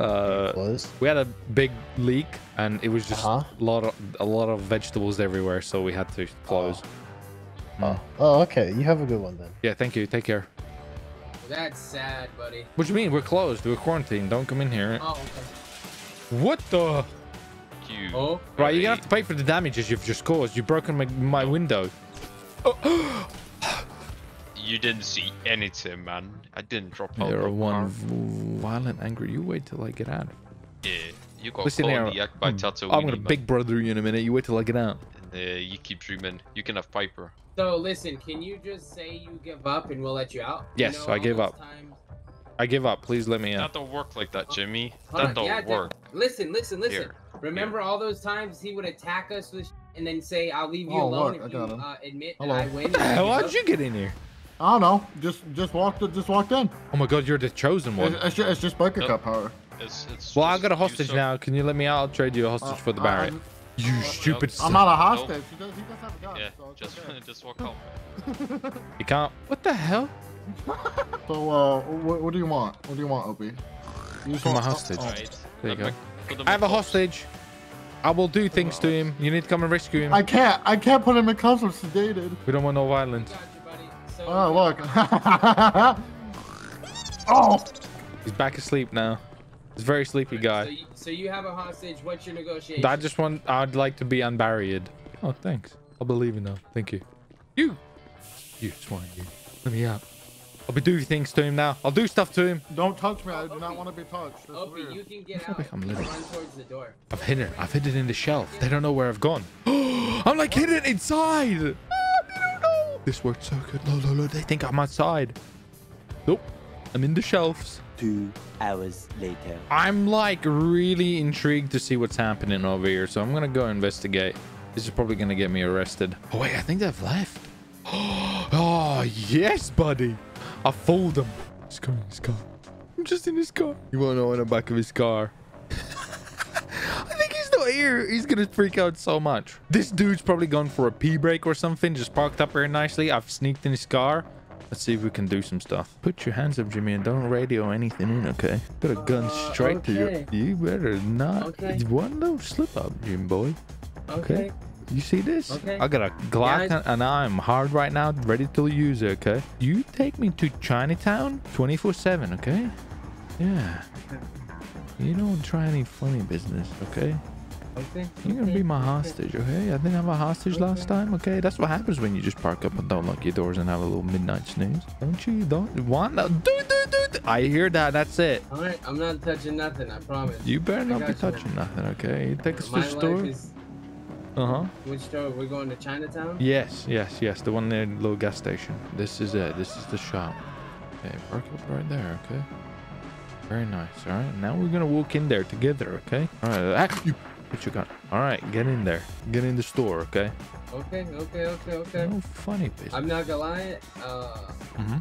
uh, we had a big leak, and it was just Uh-huh. a lot of a lot of vegetables everywhere, so we had to close. Oh. oh, okay. You have a good one then. Yeah, thank you. Take care. That's sad, buddy. What do you mean? We're closed. We're quarantined. Don't come in here. Oh, okay. What the? You. Oh. Right, you're gonna have to pay for the damages you've just caused. You've broken my, my window. You didn't see anything, man. I didn't drop out You're one violent, angry. You wait till I get out. Yeah, you got Listen caught here. in the act by I'm, I'm gonna man. big brother you in a minute. You wait till I get out. And, uh, you keep dreaming. You can have Piper. So listen, can you just say you give up and we'll let you out? Yes, you know, I give up. times- I give up. Please let me out. That out. don't work like that, Jimmy. Hold That don't yeah, work. Listen, listen, listen. Here, Remember all those times he would attack us with sh- and then say, "I'll leave you Oh, alone look, I if you uh, admit Hello. that I win." How did you get in here? I don't know. Just just walked just walked in. Oh my god, you're the chosen one. It's, it's, just, it's just biker Nope. cup power. It's, it's Well, I just got a hostage suck. now. Can you let me out? I'll trade you a hostage Uh, for the I- Barrett. I'm- You stupid I'm son. not a hostage. He does, he does have a gun. Yeah, so just okay. just walk out. You can't. What the hell? So, uh, what, what do you want? What do you want, Opie? You just For my want- hostage. oh, Right. There you Let go. me- put them I have a hostage. I will do things to him. You need to come and rescue him. I can't. I can't put him in cuffs. I'm sedated. We don't want no violence. Got you, buddy. So, Oh, look. Oh. oh. He's back asleep now. He's a very sleepy so, guy. you, so you have a hostage. What's your negotiation? I just want. I'd like to be unbarried. Oh, thanks. I'll believe you now. Thank you. You. You swine. You. Let me out. I'll be doing things to him now. I'll do stuff to him. Don't touch me. I do not want to be touched. That's Opie, weird. you can get out. like I'm Run little. towards the door. I've hidden it. I've hidden it in the shelf. They don't know where I've gone. I'm like hidden inside. This worked so good. No, no, no. They think I'm outside. Nope. I'm in the shelves. Two hours later. I'm like really intrigued to see what's happening over here, so I'm gonna go investigate. This is probably gonna get me arrested. Oh wait, I think they've left. Oh yes, buddy. I fooled him. He's coming in his car. I'm just in his car. You won't know in the back of his car. Here. He's gonna freak out so much. This dude's probably gone for a pee break or something. Just parked up here nicely. I've sneaked in his car. Let's see if we can do some stuff. Put your hands up, Jimmy, and don't radio anything in, okay? Got a gun straight to you. You better not. Okay. One little slip up, Jim boy. Okay. You see this? Okay. I got a Glock Yeah, I- and I'm hard right now, ready to use it, okay? You take me to Chinatown 24-7, okay? Yeah. You don't try any funny business, okay? Okay. You're gonna be my hostage, okay? I didn't have a hostage last time, okay? That's what happens when you just park up and don't lock your doors and have a little midnight snooze. Don't you? Don't want no. Dude, dude, dude. I hear that. That's it. All right, I'm not touching nothing. I promise. You better not be you. touching nothing, okay? You take us to the store. is. Uh huh. Which store? We're going to Chinatown. Yes, yes, yes. The one near the little gas station. This is it. This is the shop. Okay, park up right there, okay? Very nice, alright? Now we're gonna walk in there together, okay? Alright, ah, you put your gun. Alright, get in there. Get in the store, okay? Okay. Okay. Okay. Okay. No funny business. I'm not gonna lie. Uh, Mm-hmm.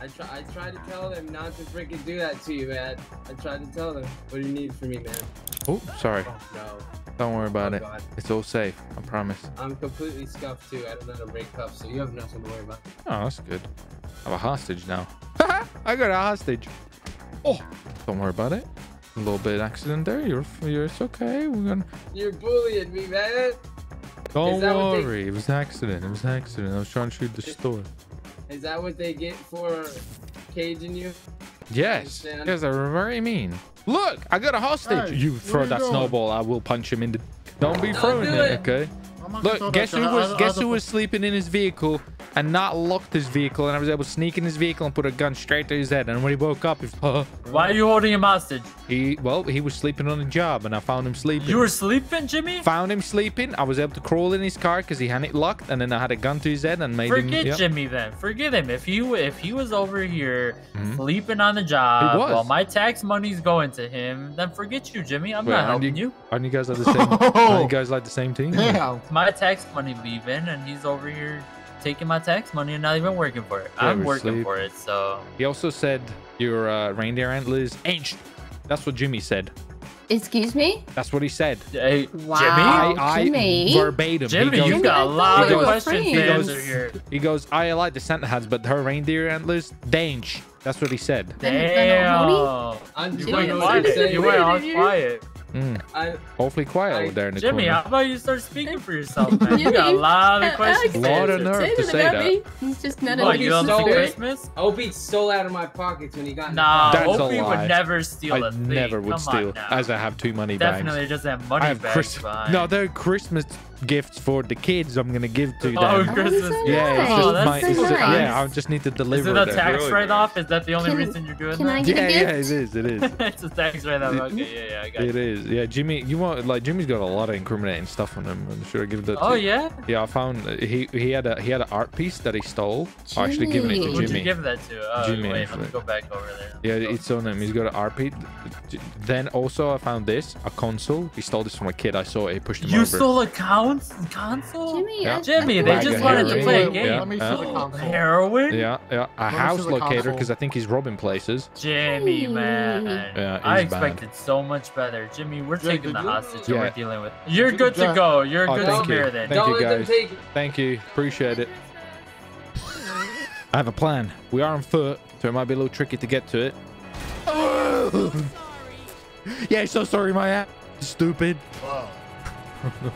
I try. I tried to tell them not to freaking do that to you, man. I tried to tell them. What do you need from me, man? Oh, sorry. No. Don't worry about Oh, it. God. It's all safe. I promise. I'm completely scuffed too. I don't know how to break cuffs, so you have nothing to worry about. Oh, that's good. I'm a hostage now. I got a hostage. Oh, don't worry about it. A little bit accident there. You're, you're it's okay. We're gonna. You're bullying me, man. Don't that what they- worry. It was an accident. It was an accident. I was trying to shoot the store. Is that what they get for caging you? Yes. Understand? Yes, they're very mean. Look, I got a hostage. Hey, you throw you that doing? snowball, I will punch him in the. Don't be Don't throwing do it, it. okay? I'm not gonna throw Look, guess who was guess who was sleeping in his vehicle and not locked his vehicle, and I was able to sneak in his vehicle and put a gun straight to his head. And when he woke up, he, Why are you holding him hostage? he well, he was sleeping on the job, and I found him sleeping. You were sleeping, Jimmy? found him sleeping. I was able to crawl in his car because he had it locked, and then I had a gun to his head and made him. Forget yeah. Jimmy then. Forget him. If he if he was over here Mhm. sleeping on the job was. while my tax money's going to him, then forget you, Jimmy. I'm Wait, not aren't helping you, you. Aren't you guys like the same? aren't you guys like the same team? Yeah. My tax money leaving, and he's over here taking my tax money and not even working for it. Yeah, I'm working sleep. for it, so He also said your uh, reindeer antlers ain't. That's what Jimmy said. Excuse me? That's what he said. hey, Wow, I, I Jimmy. verbatim. Jimmy, he you goes, got a I lot of questions to friends. answer here. he goes, I like the Santa hats, but her reindeer antlers, dange. That's what he said. Damn. I'm You Jimmy, went I know quiet. You're saying. You went all quiet. Mm. I, Awfully quiet I- over there in the Jimmy, corner. how about you start speaking for yourself, man? You got a lot of questions to Lot of answer. nerve to Say say that. me. He's just not What, in you don't think stole. Christmas? Opie stole out of my pockets when he got in the Nah, car. That's Opie would never steal I a thing. never would Come steal, on now. as I have two money bags. Definitely doesn't have money I have bags Chris- No, they're Christmas gifts for the kids. I'm gonna give to them. Oh, Oh, Christmas. so yeah, it's just Oh, that's my, so it's just- yeah. I just need to Is deliver it a tax Really write-off? Is that the only Can- reason you're doing can I that? get a Yeah, yeah, it is. It is. it's a tax write-off. Okay, yeah, yeah, I got It you. is. Yeah, Jimmy, you want like Jimmy's got a lot of incriminating stuff on him. I'm sure I give that. Oh to you. yeah. Yeah, I found uh, he he had a he had an art piece that he stole. I actually given it to Jimmy. Who'd you give that to? Oh, Jimmy, wait, let me actually. go back over there. Yeah, it's on him. He's got an art piece. Then also I found this a console. He stole this from a kid. I saw it. He pushed him You over. stole a cons- console? Jimmy, Yeah. Jimmy, they thought just wanted were to play a the- game. Let me see Yeah. the console. Heroin? Yeah, yeah. A me house locator because I think he's robbing places. Jimmy, man. Yeah, I he's bad. expected so much better. Jimmy, we're Jake, taking the did you, hostage yeah. we're dealing with. You're good to go. You're Oh, good thank to you. then. Thank Don't you, let them guys. take it. Thank you. Appreciate it. I have a plan. We are on foot, so it might be a little tricky to get to it. yeah, so sorry, my app. Stupid. Wow.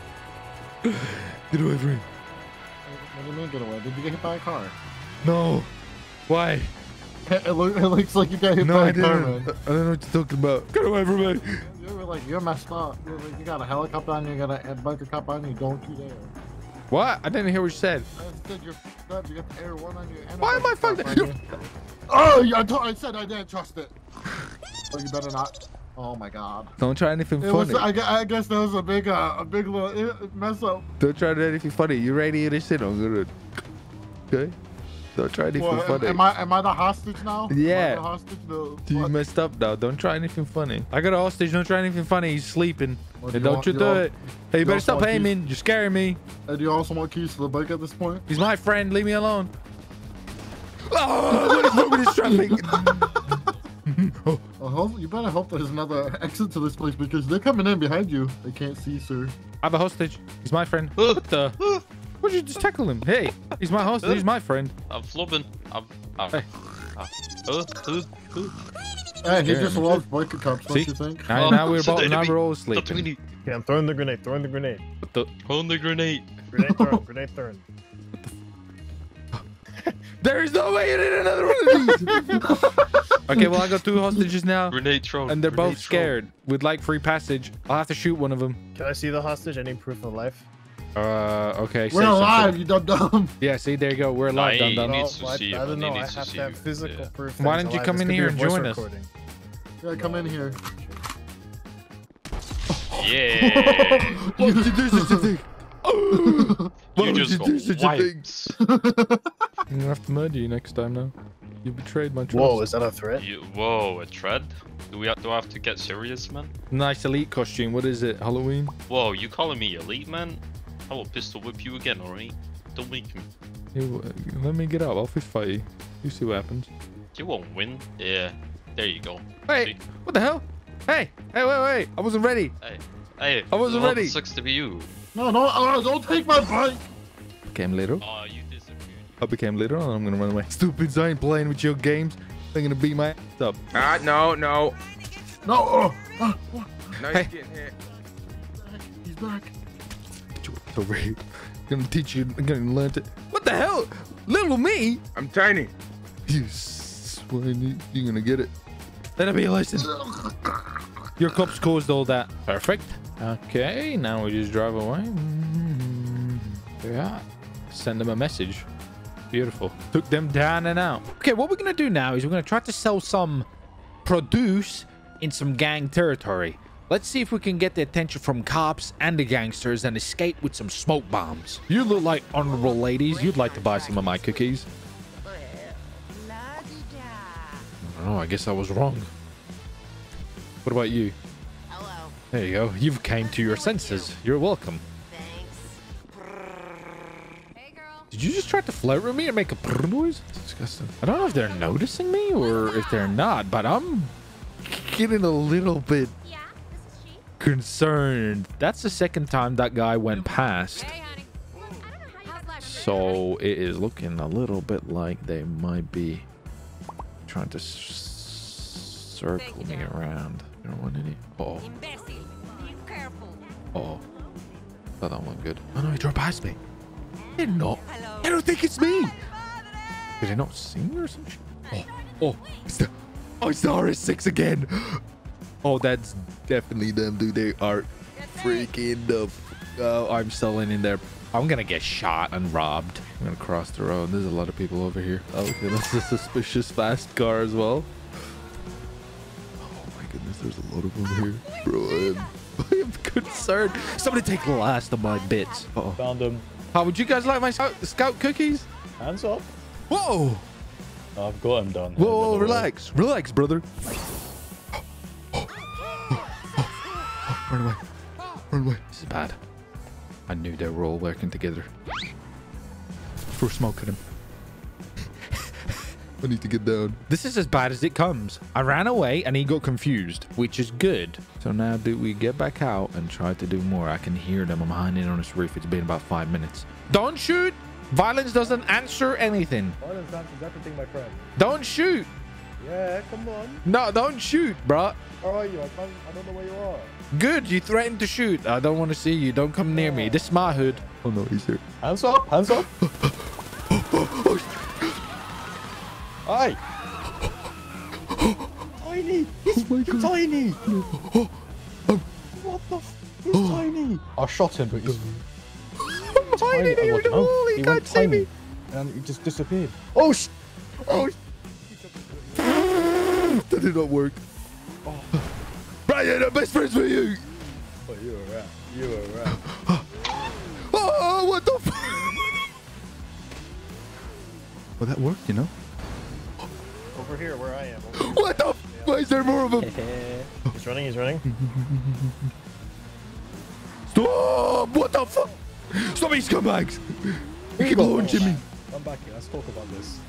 Get away from me. What do you mean get away? Did you get hit by a car? No. Why? It, look, it looks like you got hit No, by I a car, didn't. man. I don't know what you're talking about. Get away from me. You were like, you're messed up. You're like, you got a helicopter on you, you got a bunker cop on you, don't you dare. What? I didn't hear what you said. I said you're fucked up, you got the air one on you. and Why am I fucked you. Oh, I, I said I didn't trust it. Oh, you better not. Oh my god. Don't try anything It funny. was, I, I guess that was a big, uh, a big little mess up. Don't try anything funny. You ready to sit? I'm gonna. Okay. Don't try anything Well, funny. am I am I the hostage now? Yeah. hostage? No. You messed up now. Don't try anything funny. I got a hostage. Don't try anything funny. He's sleeping. Well, Hey, do don't want- you do it. Hey, you better stop want keys? aiming. You're scaring me. And do you also want keys to the bike at this point? He's my friend. Leave me alone. Oh, what is wrong with this traffic? I hope, you better hope there's another exit to this place because they're coming in behind you. They can't see, sir. I have a hostage. He's my friend. What the? Why'd you just tackle him? Hey, he's my hostage. He's my friend. I'm flubbing. I'm. I'm Hey. uh, uh, uh, uh. Hey, he just me. loves biker cops, don't See? you think? Now, Oh, now we're it's both, now we're all The sleeping. tweenie. Okay, I'm throwing the grenade. Throwing the grenade. What the? Hold the grenade. Grenade thrown. grenade thrown. There is no way in another one of these. Okay, well I got two hostages now, Grenade thrown. and they're grenade both scared. Would like free passage. I'll have to shoot one of them. Can I see the hostage? I need proof of life. Uh, okay. We're something. alive, you dumb dumb. Yeah, see, there you go. We're alive, Aye. dum He dum. needs to I, see I don't know. I have to have physical Yeah. proof. Why that don't he's you come alive. in This could here and voice join us? recording. Yeah, come in here. Yeah. Why you do such a thing? Why you would just you do such a wipes. I'm gonna have to murder you next time now. You betrayed my trust. Whoa, is that a threat? You, whoa, a tread? Do we have, do I have to get serious, man? Nice elite costume. What is it? Halloween? Whoa, you calling me elite, man? I will pistol whip you again, alright? Don't make me. You, uh, let me get up. I'll fist fight you. You see what happens. You won't win. Yeah, there you go. Wait, what the hell? Hey, hey, wait, wait. I wasn't ready. Hey, hey. I wasn't well, ready. Sucks to be you. No, no, uh, don't take my bike. Became little. Oh, you disappeared. I became little and I'm gonna run away. Stupid, I ain't playing with your games. They're gonna beat my ass up. Ah, no, no. No, oh, oh, No, Hey. he's getting hit. he's back. Get your ass over here. I'm Gonna teach you. I'm gonna learn to. What the hell? Little me? I'm tiny. You swine. You're gonna get it. That'll be a lesson. Your cops caused all that. Perfect. Okay, now we just drive away. Mm-hmm. Yeah. Send them a message. Beautiful. Took them down and out. Okay, what we're gonna do now is we're gonna try to sell some produce in some gang territory. Let's see if we can get the attention from cops and the gangsters and escape with some smoke bombs. You look like honorable ladies. You'd like to buy some of my cookies. Oh, I guess I was wrong. What about you? There you go. You've came to your senses. You're welcome. Did you just try to flirt with me and make a prr noise? It's disgusting. I don't know if they're noticing me or if they're not, but I'm getting a little bit concerned. That's the second time that guy went past. So it is looking a little bit like they might be trying to s- circle me around. There one in it. Oh. Oh. Thought that one good. Oh no, he drove past me. They're not. I don't think it's me. Did they not see me or some shit? Oh, oh, it's the, oh, it's the RS6 again. Oh, that's definitely them, dude. They are freaking the. F- oh, I'm selling in there. I'm gonna get shot and robbed. I'm gonna cross the road. There's a lot of people over here. Okay, that's a suspicious fast car as well. Oh my goodness, there's a lot of them here, bro. I am, um, I am concerned. Somebody take the last of my bits. Uh oh. Found them. How would you guys like my scout, scout cookies? Hands up. Whoa! I've got him done. Whoa, whoa, relax. Relax, brother. Run away. Run away. This is bad. I knew they were all working together. Throw smoke at him. I need to get down. This is as bad as it comes. I ran away and he got confused, which is good. So now do we get back out and try to do more? I can hear them. I'm hiding on this roof. It's been about five minutes. Don't shoot! Violence doesn't answer anything. Violence answers everything, my friend. Don't shoot! Yeah, come on. No, don't shoot, bruh. Where are you? I can't. I don't know where you are. Good, you threatened to shoot. I don't want to see you. Don't come near me. This is my hood. Oh no, he's here. Hands up. Hands up. Aye. Tiny. Oh my god. Tiny. What the? F- he's oh. tiny. I shot him, but he's tiny. I You're don't He He can't see tiny, me. and he just disappeared. Oh sh! Oh. that did not work. Brian, I'm best friends with you. Oh, you were right. You were right. Oh, what the fuck? Well, that worked, you know. Here, where I am. What the? Why is there more of them? he's running. He's running. Stop! What the fuck? Stop these scumbags! You keep launching me. Come back here. Let's talk about this.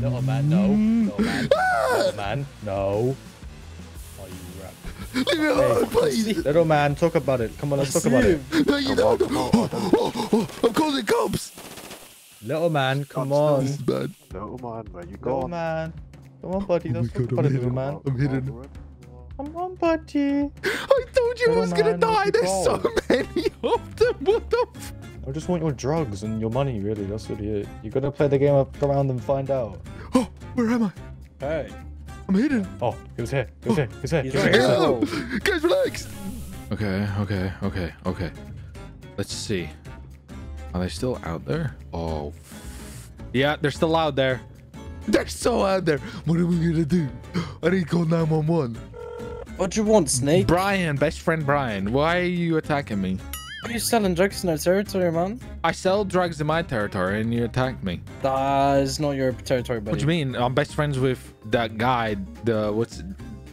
No, oh, man, no. Little man. Ah! Little man, no. Oh, you rat. Leave me alone, please. Little man, talk about it. Come on, let's talk about it. No, you don't. Oh, oh, oh, I'm calling cops. Little man, come on. This is bad. Little man, where you Little man. Come on, buddy. Oh my Let's talk I'm little hidden. man. I'm hidden. Come on, buddy. I told you I was gonna die. where'd you There's so go? many of them. What the? F- I just want your drugs and your money, really. That's really it. You gotta play the game up around and find out. oh, where am I? Hey. I'm hidden. Oh, he was here. He was oh. here. He was here. He's He right here. here. Guys, relax. Okay, okay, okay, okay. Let's see. Are they still out there? Oh. Yeah, they're still out there. They're so out there. What are we gonna do? I need to call 911. What do you want, Snake? Brian, best friend Brian, why are you attacking me? Are you selling drugs in our territory, man? I sell drugs in my territory and you attack me. That is not your territory, buddy. What do you mean? I'm best friends with that guy. The what's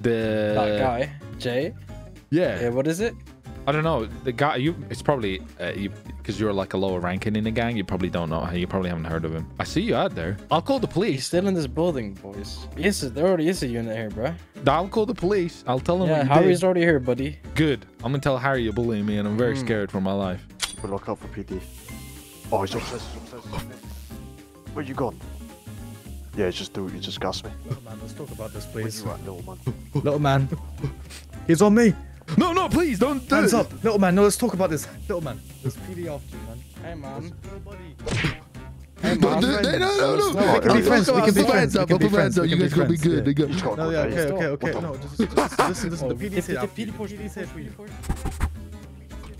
the That guy, Jay. Yeah. Yeah. What is it? I don't know. The guy you. It's probably uh, you because you're like a lower ranking in the gang. You probably don't know. You probably haven't heard of him. I see you out there. I'll call the He's police. still in this building, boys. Yes, there already is a unit here, bro. I'll call the police. I'll tell them Yeah, what you Harry's did. already here, buddy. Good. I'm gonna tell Harry you're bullying me, and I'm very Mm. scared for my life. We'll look out for PD. Oh, he's upstairs, he's upstairs. Where you gone? Yeah, just do it, you just gassed me. Little man, let's talk about this, Where you at, little man? Little man. He's on me. No, no, please don't do Hands it. up. Little man, no, let's talk about this. Little man. There's PD after you, man. Hey, man. Hey, No, man. no, no, no, no. No, we can be friends. We can be friends. hands We up. can be put my hands friends. up. You guys be gonna be friends. good. They Yeah. got- No, yeah, okay, okay, okay. No, just, just, just listen, listen. The PD's here. PD push, PD's here for you.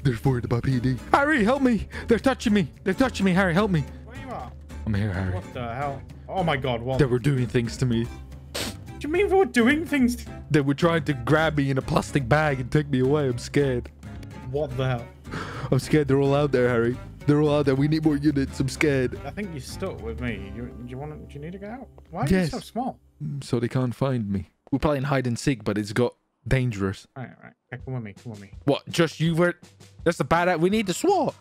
They're worried about PD. Harry, help me. They're touching me. They're touching me. Harry, help me. Where you are? I'm here, Harry. What the hell? Oh my god, what? They were doing things to me. What do you mean they were doing things? They were trying to grab me in a plastic bag and take me away. I'm scared. What the hell? I'm scared. They're all out there, Harry. They're all out there. We need more units. I'm scared. I think you're stuck with me. You, do you want? Do you need to get out? Why are you so small? Mm, so they can't find me. We're playing hide and seek, but it's got dangerous. Right, right. Okay, come with me. Come with me. What? Just you were? That's a bad. We need the SWAT.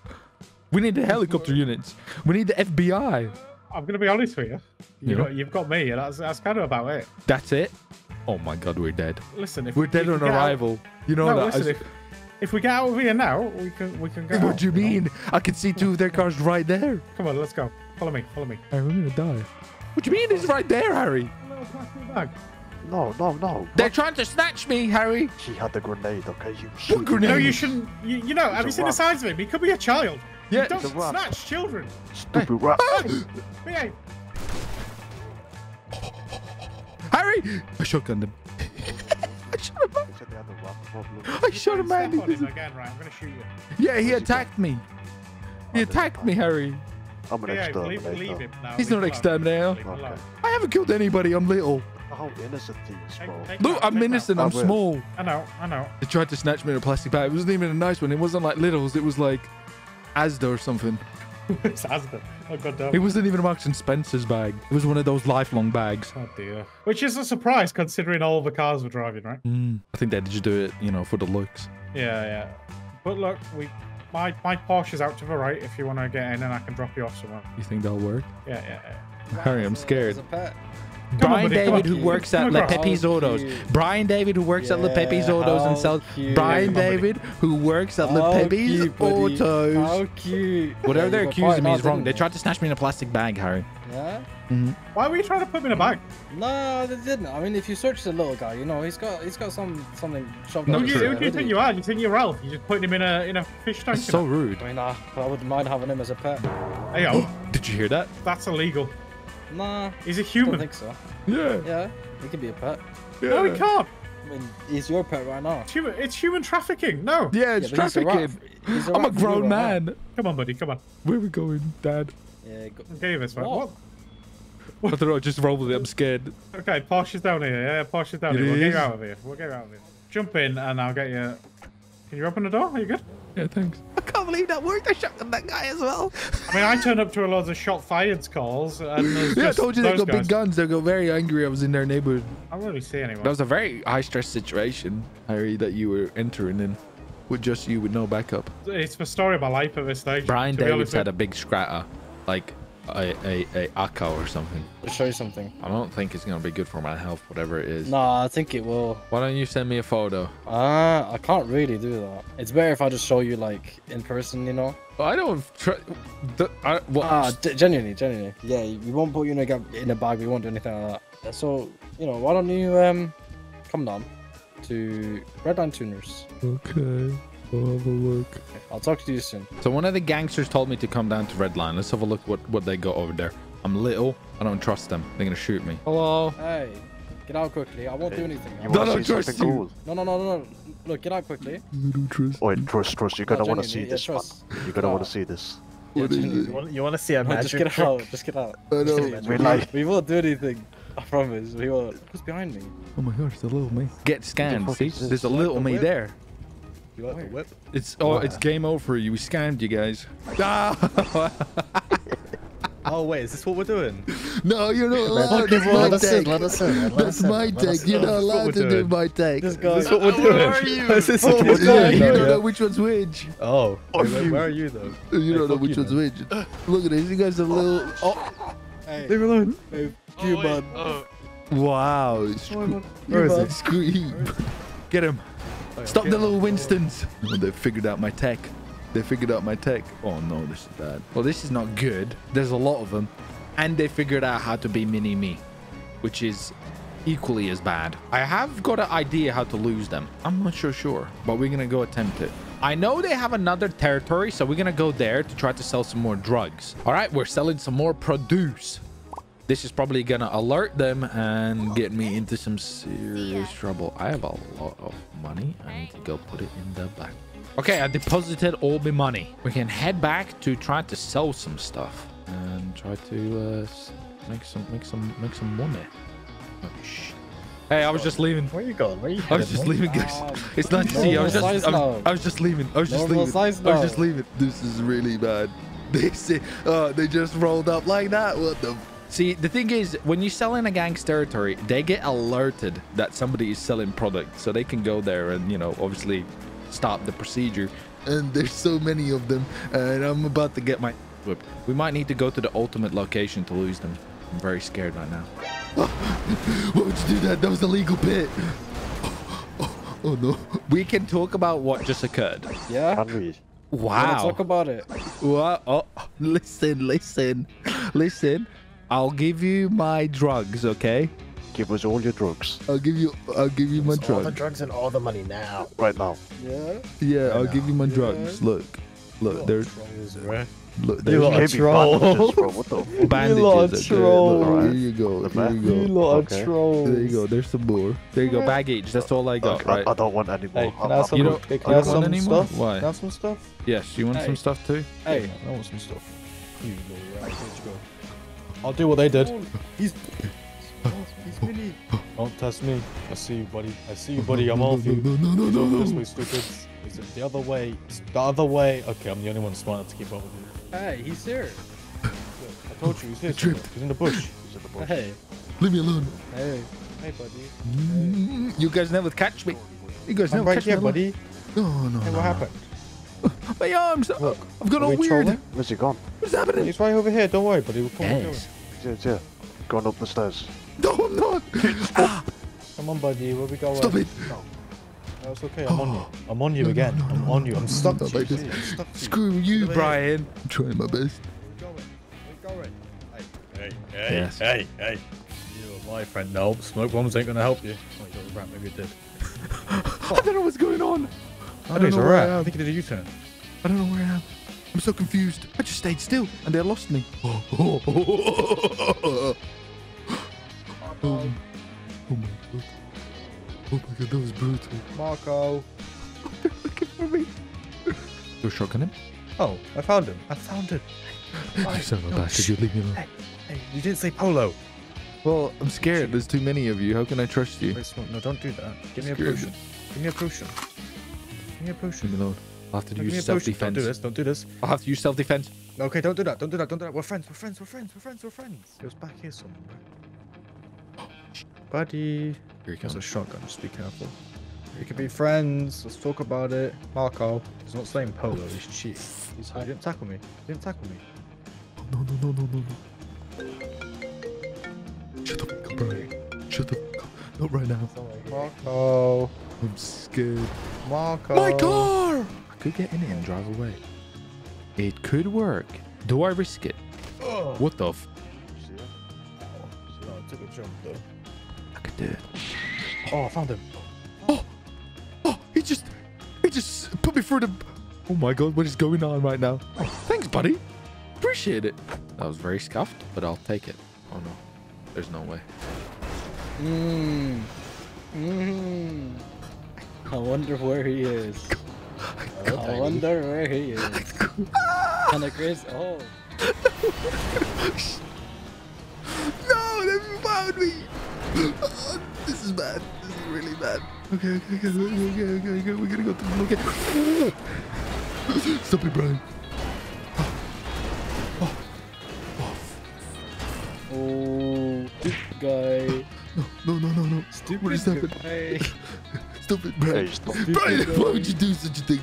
We need the helicopter units. We need the FBI. I'm gonna be honest with you. You've, Yeah. got, you've got me, and that's that's kind of about it. That's it. Oh my God, we're dead. Listen, if We're dead if we on get out- arrival. You know no, that. listen, I- if, if we get out of here now, we can we can go. what out, do you know? mean? I can see two of their cars right there. Come on, let's go. Follow me. Follow me. Harry, we're gonna die. What do you mean? It's right there, Harry. little plastic bag. No, no, no. They're trying to snatch me, Harry. He had the grenade, okay? You shoot. What grenade? No, you shouldn't. You, you know, have you a seen the rat. size of him? He could be a child. Yeah. You don't rat. snatch children. Stupid rat. Behave. Harry! I shotgunned him. I shot him. He said they had the rat problem. I shot him, Step man. on him again, right? I'm gonna shoot you. Yeah, he attacked me. He attacked me, Harry. I'm an Behave. Leave, exterminator. leave him now. He's leave not him exterminator. alone. Leave him Okay. I haven't killed anybody. I'm little. How innocent he bro. Take- take Look, I'm innocent. I I'm small. I know. I know. They tried to snatch me in a plastic bag. It wasn't even a nice one. It wasn't like Lidl's. It was like Asda or something. it's Asda. Oh god damn. It wasn't even a Marks and Spencer's bag. It was one of those lifelong bags. Oh dear. Which is a surprise considering all the cars we're driving, right? Mm. I think they just do it, you know, for the looks. Yeah, yeah. But look, we my my Porsche is out to the right if you want to get in and I can drop you off somewhere. You think that'll work? Yeah, yeah, yeah. Harry, I'm scared. As a pet. Come on, Brian David, who works at Le across. Pepe's Autos. Brian David, who works at Le Pepe's Autos and sells. cute. Brian Come on, buddy. David, who works at Le How Pepe's cute, buddy. Autos. How cute. Whatever Yeah, they're accusing me is wrong. They tried to snatch me in a plastic bag, Harry. you? Yeah. Why were you trying to put me in a bag? No, they didn't. I mean, if you search the little guy, you know, he's got he's got some something shoved No, up Who do his you, who do you think you are? You think you're Ralph? You're just putting him in a in a fish tank. That's so rude. I mean, uh, I wouldn't mind having him as a pet. Hey, yo, Did you hear that? that's illegal. Nah, He's a I don't think so. Yeah. Yeah, he could be a pet. No, he can't. I mean, he's your pet right now. It's human, it's human trafficking. No. Yeah, it's Yeah, but he's a rat. trafficking. He's a I'm a rat for grown right now. man. Come on, buddy. Come on. Where are we going, Dad? Yeah, go- I'll give you this one. What? What? I don't know. Just roll with it. I'm scared. Okay, Porsche is down here. Yeah, Porsche is down It here. We'll get you out of here. We'll get you out of here. Jump in and I'll get you. Can you open the door? Are you good? Yeah, thanks. I can't believe that worked. I shot that guy as well. I mean, I turned up to a lot of shot fired calls and there's Yeah, I told you they got guys. big guns. They got very angry. I was in their neighborhood. I don't really see anyone. That was a very high stress situation, Harry, that you were entering in with just you with no backup. It's the story of my life at this stage. Brian to Davis honest had a big scratter. Like, a a, a Akko or something. I'll show you something. I don't think it's gonna be good for my health, whatever it is. Nah, I think it will. Why don't you send me a photo? Ah, I can't really do that. It's better if I just show you like in person, you know. I don't. Try, the, I, what, Ah, genuinely, genuinely. Yeah, we won't put you in a in a bag. We won't do anything like that. So you know, why don't you um come down to Redline Tuners? Okay, I'll have a look. I'll talk to you soon. So one of the gangsters told me to come down to Redline. Let's have a look what what they got over there. I'm little. I don't trust them. They're gonna shoot me. Hello. Hey, get out quickly. I won't do anything. I You won't wanna do see anything. something cool? No, no, no, no, no. Look, get out quickly. Wait, trust, trust. You're gonna want to see yeah, this, trust. You're gonna want to see this. Yeah, genuinely. You want, you want to see a No, magic just get trick? out. Just get out. I know. Just get out. We like- We won't do anything. I promise. We won't. Who's behind me? Oh my gosh, the little me. Get scanned. See, there's a little me there. You like the whip? It's oh, it's game over for you. We scammed you guys. Oh wait, is this what we're doing? no, you're not allowed. That's Let my us in, take. let us in, That's my take. You're not This is what allowed we're to do my take. This guy. Is this what we're doing? Is this what we're Yeah, doing? you don't know which one's which. Oh, wait, wait, where are you though? You don't know which one's which. Look at this. You guys are little. Oh, oh. Hey, leave me alone. hey, you oh, man. Oh. Wow. Where is he? Scream. Get him. Stop the little Winstons. Oh, they figured out my tech. They figured out my tech. Oh no, this is bad. Well, this is not good. There's a lot of them. And they figured out how to be mini me, which is equally as bad. I have got an idea how to lose them. I'm not sure sure, but we're gonna go attempt it. I know they have another territory, so we're gonna go there to try to sell some more drugs. All right, we're selling some more produce. This is probably gonna alert them and get me into some serious trouble. I have a lot of money. I need to go put it in the bank. Okay, I deposited all my money. We can head back to try to sell some stuff and try to uh, make some, make some, make some money. Oh, shit. Hey, I was just leaving. Where are you going? Where are you going? I was just leaving, guys. Um, It's nice to see you. I was just, I was, I was just leaving. I was just Normal leaving. size I was now. just leaving. This is really bad. They say, uh, they just rolled up like that. What the? See, the thing is, when you sell in a gang's territory, they get alerted that somebody is selling product, so they can go there and, you know, obviously stop the procedure. And there's so many of them, and I'm about to get my whipped. We might need to go to the ultimate location to lose them. I'm very scared right now. Why would you do that? That was a legal pit. Oh no. We can talk about what just occurred. Yeah. Can we? Wanna Wow. Talk about it. What? Oh, listen, listen, listen. I'll give you my drugs, okay? Give us all your drugs I'll give you. I'll give you my drugs. All the drugs. drugs and all the money now. right now. Yeah. Yeah, I'll give you my drugs. Look, look. There's Trolls, right? look. You There's lot are Can't troll. bandages, bro. What the? fuck? bandages. lot are okay? Look, trolls. here you go. The Here you go. You lot Okay. are trolls. There you go. There's some more. There you go. Bag each. That's all I got. Okay, I- Right. I, don't want any more. Hey, can I have some, You don't- hey, can I have some any more? stuff? Why? Can I have some stuff? Yes. You want Hey. some stuff too? Hey. I want some stuff. You little rat, where'd you go? I'll do what they did. He's. He's mini. Don't test me. I see you, buddy. I see you, buddy. I'm off you. No, no, no, It's no, over no. this way, stupids. Is it the other way? It's the other way. Okay, I'm the only one smart enough to keep up with you. Hey, he's here. I told you, he's here. tripped. He's in the bush. He's in the bush. Hey. Leave me alone. Hey. Hey, buddy. Mm, You guys never catch me. You guys I'm never right catch here, me. buddy. No, no, Hey, no. what happened? My arms. Look, I've got are all we weird. trolling? Where's he gone? What's happening? He's right over here. Don't worry, buddy. We'll come Yes. Yeah, yeah. Going up the stairs. No, I'm not. Ah, Come on, buddy. Where we going? stop it. No, it's okay. I'm on you. I'm on you again. I'm on you. I'm stuck to Not you. this. I'm stuck to you. Screw you, Over here. Brian. I'm trying my best. going? Where going? Hey, hey, hey, Yes. hey, hey. You're my friend. No, smoke bombs ain't gonna help you. Oh, you got a rat. Maybe it did. I don't know what's going on. I I don't know a where rat. I I think he did a U-turn. I don't know where I am. I'm so confused. I just stayed still and they lost me. Oh, oh my god. Oh my god, that was brutal. Marco. They're looking for me. You're shocking him? Oh, I found him. I found him. You son of a no, bastard, you leave me alone. Hey, hey, you didn't say polo. Well, I'm scared. There's too many of you. How can I trust you? Wait. No, don't do that. Give me a potion. Give me a potion. Give me a potion. Me alone. I'll have to a use potion. Don't do this. Don't do this. I'll have to use self-defense. Okay, don't do that. Don't do that. Don't do that. We're friends. We're friends. We're friends. We're friends. We're friends. It was back here somewhere. Buddy. Here he There's comes. a shotgun. Just be careful. We could be friends. Let's talk about it. Marco. He's not saying polo. He's cheating. He's, he didn't tackle me. He didn't tackle me. no, no, no, no, no, no. Shut up, Brian. Shut up. Not right now. Marco. I'm scared. Marco. My car! I could get in it and drive away. It could work. Do I risk it? Oh. What the f? No, I took a jump though. I could do it. Oh, I found him. Oh, oh he just, he just put me through the. Oh my god, what is going on right now? Oh, thanks, buddy. Appreciate it. That was very scuffed, but I'll take it. Oh no, there's no way. Mmm. Mmm. I wonder where he is. I wonder where he is. Can I Chris? Oh. No, they found me. Oh, this is bad. This is really bad. Okay, okay, okay, okay, okay, okay. We're gonna go to the okay. Stop it, Brian. Oh, stupid guy. No, no, no, no. Stupid What is happening? guy. Stop it, Brian. Hey, stop. Brian, why would you do such a thing?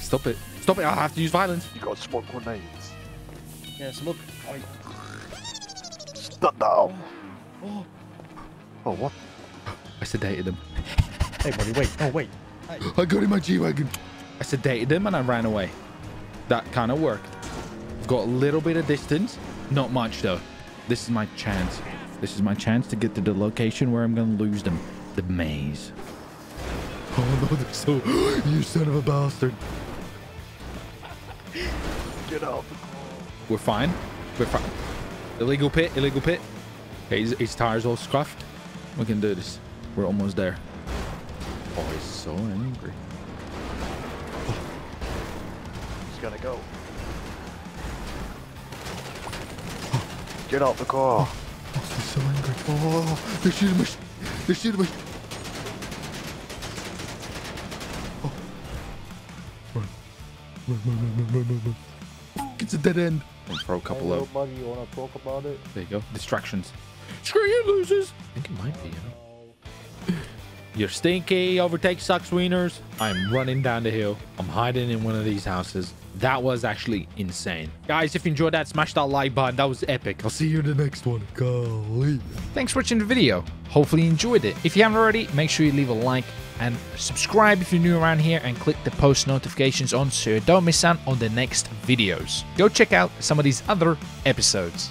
Stop it. Stop it. I have to use violence. You got smoke grenades. Yeah, smoke. Stop now. Oh. Oh, what? I sedated him. Hey, buddy, wait. Oh, wait. I got in my G-Wagon. I sedated him and I ran away. That kind of worked. I've got a little bit of distance. Not much, though. This is my chance. This is my chance to get to the location where I'm going to lose them. The maze. Oh, no, they're so... you son of a bastard. Get out. We're fine. We're fine. Illegal pit, illegal pit. Okay, his, his tires all scuffed. We can do this. We're almost there. Oh, he's so angry. He's gonna go. Get out the car. Oh, he's so angry. Oh, they're shooting me. They're shooting me. It's a dead end. I'll throw a couple Hello, of... buddy. You wanna talk about it? There you go. Distractions. Screw you, losers. I think it might be, you know. You're stinky, overtake sucks wieners. I'm running down the hill. I'm hiding in one of these houses. That was actually insane. Guys, if you enjoyed that, smash that like button. That was epic. I'll see you in the next one. Golly. Thanks for watching the video. Hopefully you enjoyed it. If you haven't already, make sure you leave a like and subscribe if you're new around here and click the post notifications on so you don't miss out on the next videos. Go check out some of these other episodes.